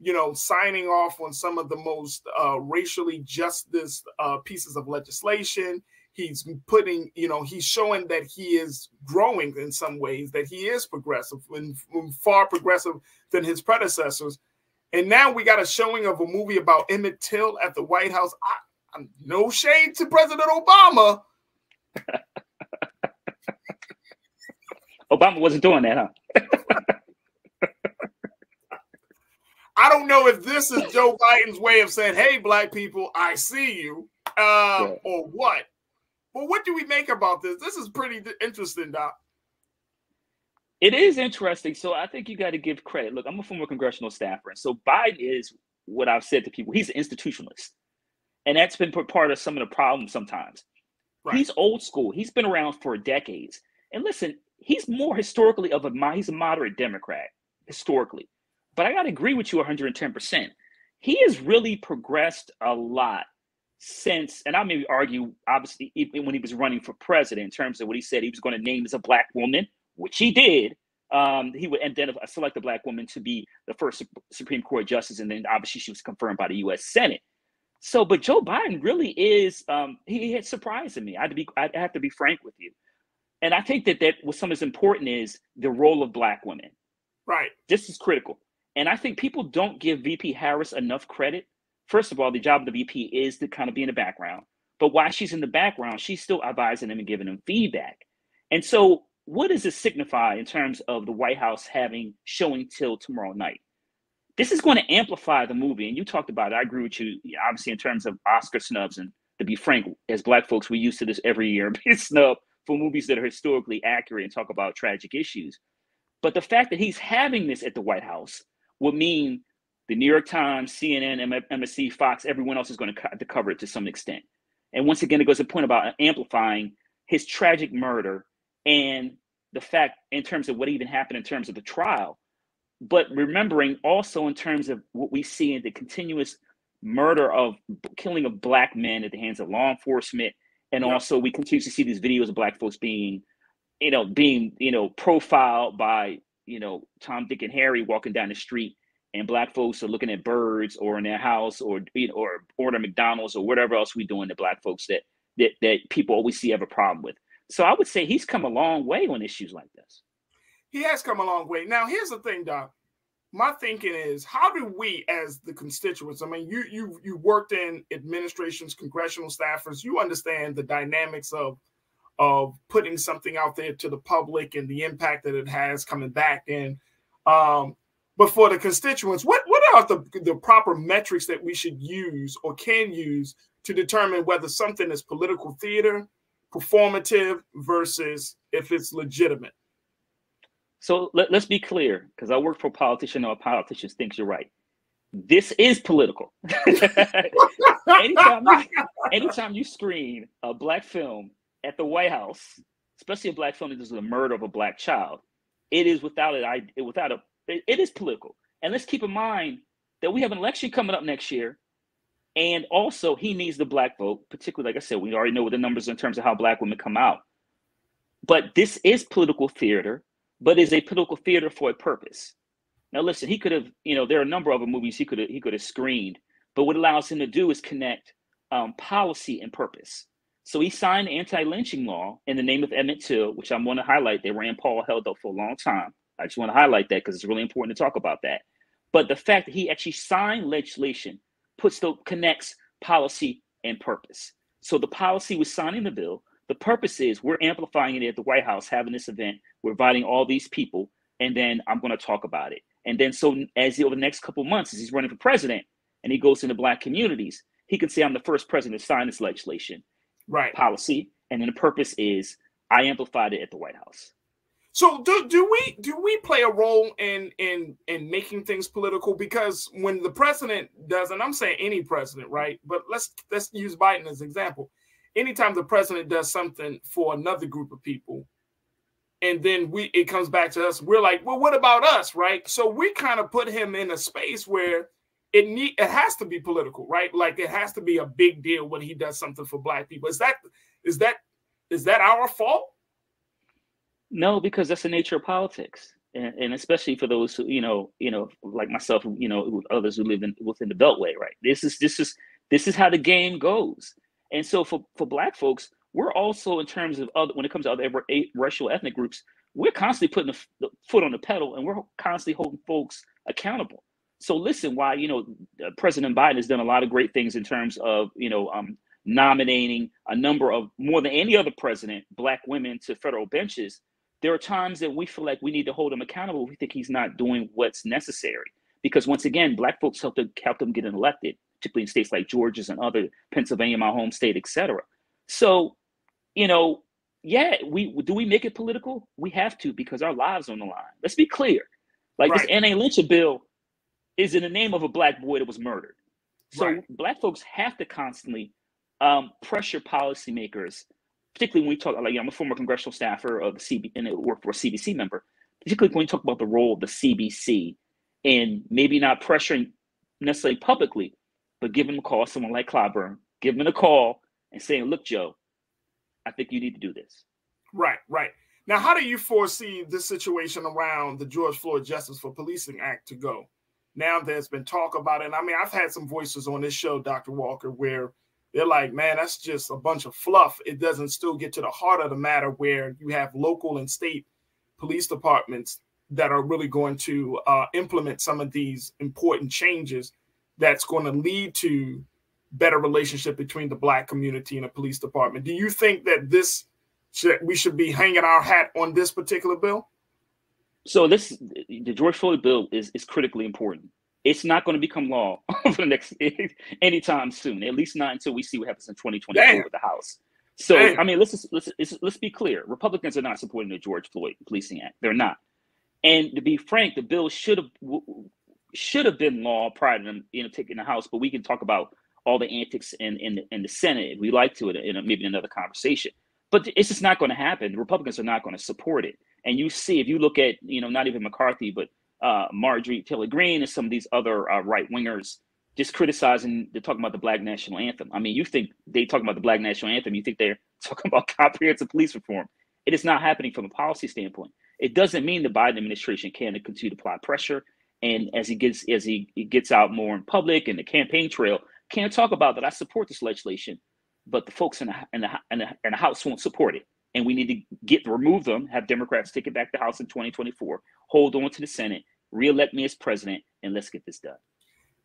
You know, signing off on some of the most uh, racially justice uh, pieces of legislation. He's putting, you know, he's showing that he is growing in some ways, that he is progressive and far progressive than his predecessors and now we got a showing of a movie about Emmett Till at the White House. I, I'm no shade to President Obama. Obama wasn't doing that, huh? I don't know if this is Joe Biden's way of saying, "Hey, black people, I see you," uh, yeah. or what. But what do we make about this? This is pretty interesting, Doc. It is interesting. So I think you got to give credit. Look, I'm a former congressional staffer. And so Biden is what I've said to people. He's an institutionalist. And that's been part of some of the problems sometimes. Right. He's old school. He's been around for decades. And listen, he's more historically of a he's a moderate Democrat historically. But I got to agree with you 110%. He has really progressed a lot since, and I maybe argue, obviously, even when he was running for president, in terms of what he said he was going to name as a black woman which he did, um, he would and then select a black woman to be the first Supreme Court justice, and then obviously she was confirmed by the U.S. Senate. So, but Joe Biden really is um, he had surprised me. I had to be I have to be frank with you, and I think that that what some is important is the role of black women. Right. This is critical, and I think people don't give VP Harris enough credit. First of all, the job of the VP is to kind of be in the background, but while she's in the background, she's still advising them and giving them feedback. And so what does this signify in terms of the White House having showing till tomorrow night? This is going to amplify the movie, and you talked about it. I agree with you, obviously, in terms of Oscar snubs. And to be frank, as Black folks, we're used to this every year being snubbed for movies that are historically accurate and talk about tragic issues. But the fact that he's having this at the White House would mean the New York Times, CNN, MSC, Fox, everyone else is going to, co- to cover it to some extent. And once again, it goes to the point about amplifying his tragic murder and the fact in terms of what even happened in terms of the trial, but remembering also in terms of what we see in the continuous murder of killing of black men at the hands of law enforcement, and also we continue to see these videos of black folks being, you know, being you know profiled by you know Tom, Dick, and Harry walking down the street, and black folks are looking at birds or in their house or you know, or order McDonald's or whatever else we doing to black folks that that that people always see have a problem with. So I would say he's come a long way on issues like this. He has come a long way. Now, here's the thing, Doc. My thinking is, how do we, as the constituents, I mean, you you you worked in administrations, congressional staffers, you understand the dynamics of of putting something out there to the public and the impact that it has coming back in. Um, but for the constituents, what what are the, the proper metrics that we should use or can use to determine whether something is political theater performative versus if it's legitimate? So let, us be clear, because I work for a politician or a politician thinks you're right. This is political. anytime, you, anytime you screen a black film at the White House, especially a black film that is the murder of a black child, it is without it, without a, it, it is political. And let's keep in mind that we have an election coming up next year and also, he needs the black vote, particularly, like I said, we already know what the numbers in terms of how black women come out. But this is political theater, but is a political theater for a purpose. Now, listen, he could have, you know, there are a number of other movies he could have he could have screened, but what allows him to do is connect um, policy and purpose. So he signed anti-lynching law in the name of Emmett Till, which I'm going to highlight. That Rand Paul held up for a long time. I just want to highlight that because it's really important to talk about that. But the fact that he actually signed legislation puts the connects policy and purpose. So the policy was signing the bill. The purpose is we're amplifying it at the White House, having this event. We're inviting all these people, and then I'm going to talk about it. And then so as he, over the next couple months, as he's running for president, and he goes into black communities, he can say I'm the first president to sign this legislation, right? Policy, and then the purpose is I amplified it at the White House. So do do we do we play a role in in in making things political? Because when the president does, and I'm saying any president, right? But let's let's use Biden as an example. Anytime the president does something for another group of people, and then we it comes back to us, we're like, well, what about us, right? So we kind of put him in a space where it need it has to be political, right? Like it has to be a big deal when he does something for black people. Is that is that is that our fault? No, because that's the nature of politics. And, and especially for those who, you know, you know, like myself, you know, others who live in within the beltway, right? This is this is this is how the game goes. And so for for black folks, we're also in terms of other when it comes to other racial ethnic groups, we're constantly putting the, the foot on the pedal and we're constantly holding folks accountable. So listen, why you know President Biden has done a lot of great things in terms of you know um, nominating a number of more than any other president black women to federal benches. There are times that we feel like we need to hold him accountable. We think he's not doing what's necessary because once again, black folks helped him, helped him get elected, particularly in states like Georgia's and other Pennsylvania, my home state, etc. So, you know, yeah, we do we make it political? We have to because our lives are on the line. Let's be clear. Like right. this anti-lynch bill is in the name of a black boy that was murdered. So right. black folks have to constantly um, pressure policymakers, particularly when we talk like you know, I'm a former congressional staffer of the CB and it worked for a CBC member, particularly when we talk about the role of the CBC and maybe not pressuring necessarily publicly, but giving a call, someone like Clyburn, giving a call and saying, look, Joe, I think you need to do this. Right, right. Now, how do you foresee this situation around the George Floyd Justice for Policing Act to go? now there's been talk about it. And I mean, I've had some voices on this show, Dr. Walker, where they're like, man, that's just a bunch of fluff. It doesn't still get to the heart of the matter where you have local and state police departments that are really going to uh, implement some of these important changes that's going to lead to better relationship between the black community and the police department. Do you think that this should, we should be hanging our hat on this particular bill? So this the George Floyd bill is is critically important. It's not going to become law for the next anytime soon. At least not until we see what happens in 2024 with the House. So Damn. I mean, let's, just, let's let's be clear. Republicans are not supporting the George Floyd Policing Act. They're not. And to be frank, the bill should have should have been law prior to them, you know, taking the House. But we can talk about all the antics in in the, in the Senate if we like to it in a, maybe another conversation. But it's just not going to happen. The Republicans are not going to support it. And you see, if you look at, you know, not even McCarthy, but uh, Marjorie Taylor Greene and some of these other uh, right wingers just criticizing, they're talking about the Black National Anthem. I mean, you think they talking about the Black National Anthem, you think they're talking about comprehensive police reform. It is not happening from a policy standpoint. It doesn't mean the Biden administration can't continue to apply pressure. And as he gets as he, he gets out more in public and the campaign trail, can't talk about that. I support this legislation, but the folks in the in the, in the, in the House won't support it and we need to get remove them, have Democrats take it back to the House in 2024, hold on to the Senate, reelect me as president, and let's get this done.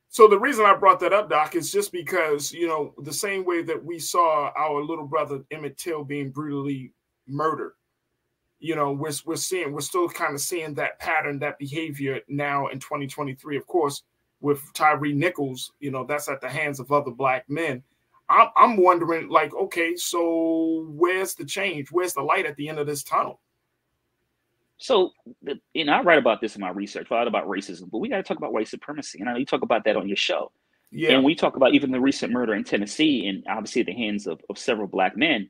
So the reason I brought that up, Doc, is just because you know the same way that we saw our little brother Emmett Till being brutally murdered. You know, we're we're seeing we're still kind of seeing that pattern, that behavior now in 2023. Of course, with Tyre Nichols, you know, that's at the hands of other black men. I'm, I'm wondering, like, okay, so where's the change? Where's the light at the end of this tunnel? So, you know, I write about this in my research, a lot about racism, but we got to talk about white supremacy. And I know you talk about that on your show. Yeah. And we talk about even the recent murder in Tennessee, and obviously at the hands of, of several black men.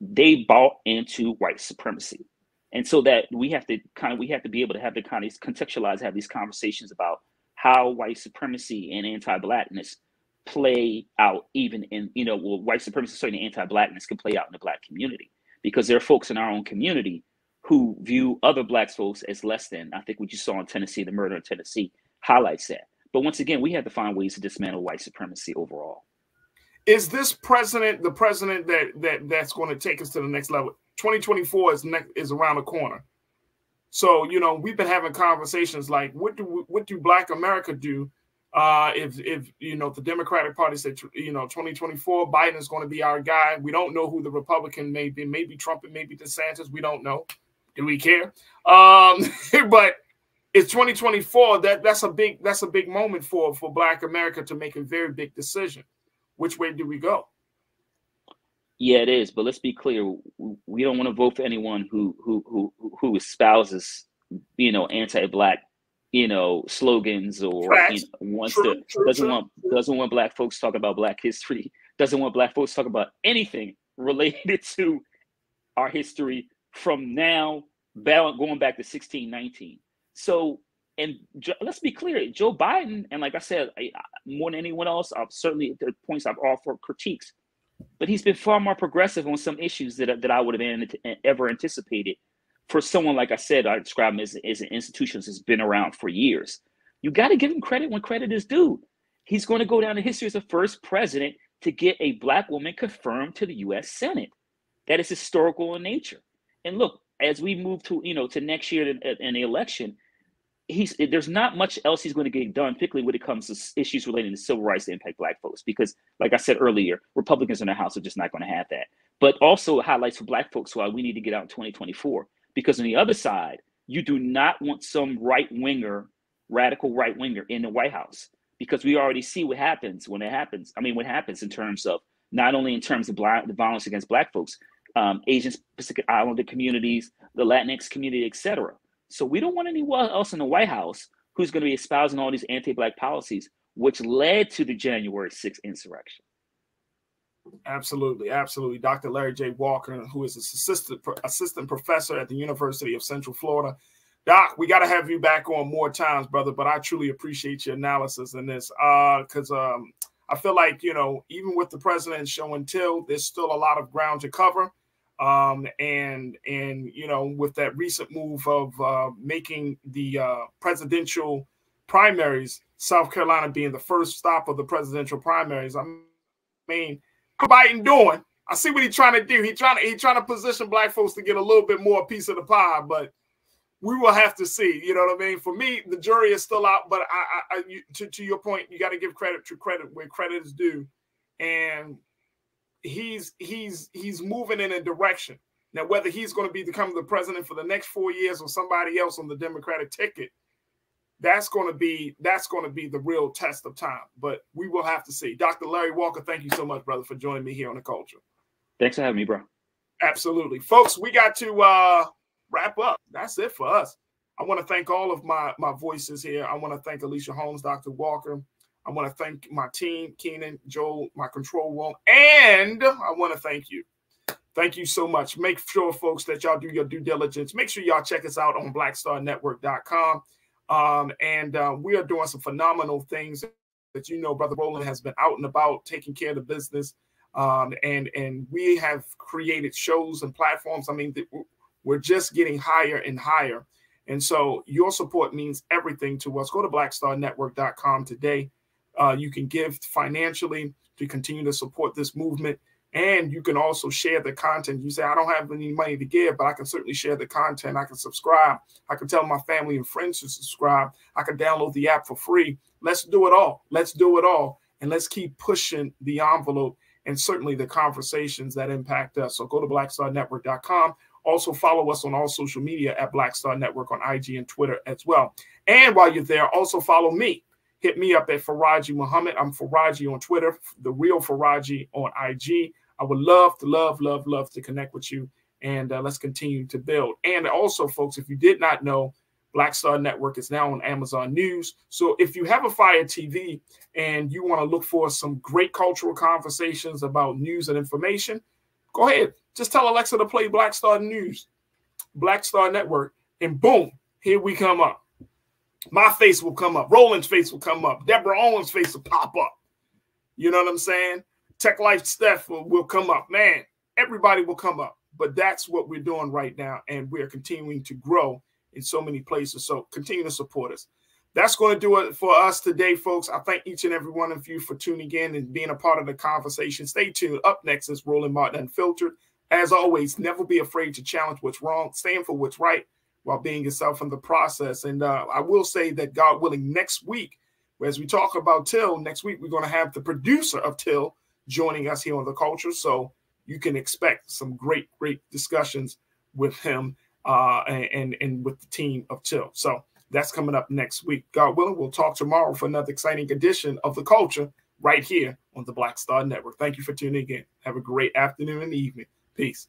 They bought into white supremacy. And so that we have to kind of we have to be able to have the kind of contextualize, have these conversations about how white supremacy and anti-blackness play out even in you know well white supremacy certainly anti-blackness can play out in the black community because there are folks in our own community who view other black folks as less than i think what you saw in tennessee the murder in tennessee highlights that but once again we have to find ways to dismantle white supremacy overall is this president the president that that that's going to take us to the next level 2024 is next is around the corner so you know we've been having conversations like what do what do black america do uh, if if you know the Democratic Party said you know 2024 Biden is going to be our guy, we don't know who the Republican may be. Maybe Trump and maybe DeSantis. We don't know. Do we care? Um, but it's 2024. That that's a big that's a big moment for for Black America to make a very big decision. Which way do we go? Yeah, it is. But let's be clear: we don't want to vote for anyone who who who who espouses you know anti-black you know slogans or you know, wants true, to true, doesn't true. want doesn't want black folks talk about black history doesn't want black folks talk about anything related to our history from now going back to 1619 so And let's be clear, Joe Biden, and like I said, more than anyone else, I've certainly the points I've offered critiques, but he's been far more progressive on some issues that, that I would have uh, ever anticipated for someone like I said, I describe him as, as an institution that's been around for years. You got to give him credit when credit is due. He's going to go down in history as the first president to get a black woman confirmed to the U.S. Senate. That is historical in nature. And look, as we move to you know to next year in the election, he's there's not much else he's going to get done, particularly when it comes to issues relating to civil rights to impact black folks. Because, like I said earlier, Republicans in the House are just not going to have that. But also highlights for black folks why we need to get out in 2024. Because on the other side, you do not want some right winger, radical right winger in the White House. Because we already see what happens when it happens. I mean, what happens in terms of not only in terms of black, the violence against black folks, um, Asian Pacific Islander communities, the Latinx community, etc. So we don't want anyone else in the White House who's going to be espousing all these anti-black policies, which led to the January 6th insurrection. Absolutely, absolutely. Dr. Larry J. Walker, who is an assistant assistant professor at the University of Central Florida. Doc, we got to have you back on more times, brother. But I truly appreciate your analysis in this, because uh, um, I feel like you know, even with the president showing till, there's still a lot of ground to cover. Um, and and you know, with that recent move of uh, making the uh, presidential primaries, South Carolina being the first stop of the presidential primaries, I mean, Biden doing? I see what he's trying to do. He's trying to he trying to position black folks to get a little bit more piece of the pie, but we will have to see. You know what I mean? For me, the jury is still out, but I, I, I to, to your point, you got to give credit to credit where credit is due, and he's he's he's moving in a direction. Now, whether he's going to be become the president for the next four years or somebody else on the Democratic ticket, that's going to be that's going to be the real test of time. But we will have to see. Dr. Larry Walker, thank you so much, brother, for joining me here on the culture. Thanks for having me, bro. Absolutely, folks. We got to uh, wrap up. That's it for us. I want to thank all of my my voices here. I want to thank Alicia Holmes, Dr. Walker, I want to thank my team, Keenan, Joel, my control room, and I want to thank you. Thank you so much. Make sure, folks, that y'all do your due diligence. Make sure y'all check us out on blackstarnetwork.com. Um, and uh, we are doing some phenomenal things that you know, Brother Roland has been out and about taking care of the business. Um, and and we have created shows and platforms. I mean, we're just getting higher and higher. And so your support means everything to us. Go to blackstarnetwork.com today. Uh, you can give financially to continue to support this movement. And you can also share the content. You say, I don't have any money to give, but I can certainly share the content. I can subscribe. I can tell my family and friends to subscribe. I can download the app for free. Let's do it all. Let's do it all. And let's keep pushing the envelope and certainly the conversations that impact us. So go to blackstarnetwork.com. Also follow us on all social media at Blackstar Network on IG and Twitter as well. And while you're there, also follow me Hit me up at Farajii Muhammad. I'm Farajii on Twitter, the real Farajii on IG. I would love to, love, love, love to connect with you. And uh, let's continue to build. And also, folks, if you did not know, Black Star Network is now on Amazon News. So if you have a Fire TV and you want to look for some great cultural conversations about news and information, go ahead. Just tell Alexa to play Black Star News, Black Star Network, and boom, here we come up. My face will come up. Roland's face will come up. Deborah Owens' face will pop up. You know what I'm saying? Tech Life Steph will, will come up. Man, everybody will come up. But that's what we're doing right now. And we're continuing to grow in so many places. So continue to support us. That's going to do it for us today, folks. I thank each and every one of you for tuning in and being a part of the conversation. Stay tuned. Up next is Roland Martin Unfiltered. As always, never be afraid to challenge what's wrong, stand for what's right while being yourself in the process. And uh, I will say that God willing, next week, as we talk about Till, next week we're going to have the producer of Till joining us here on the culture. So you can expect some great, great discussions with him uh, and, and with the team of Till. So that's coming up next week. God willing, we'll talk tomorrow for another exciting edition of the culture right here on the Black Star Network. Thank you for tuning in. Have a great afternoon and evening. Peace.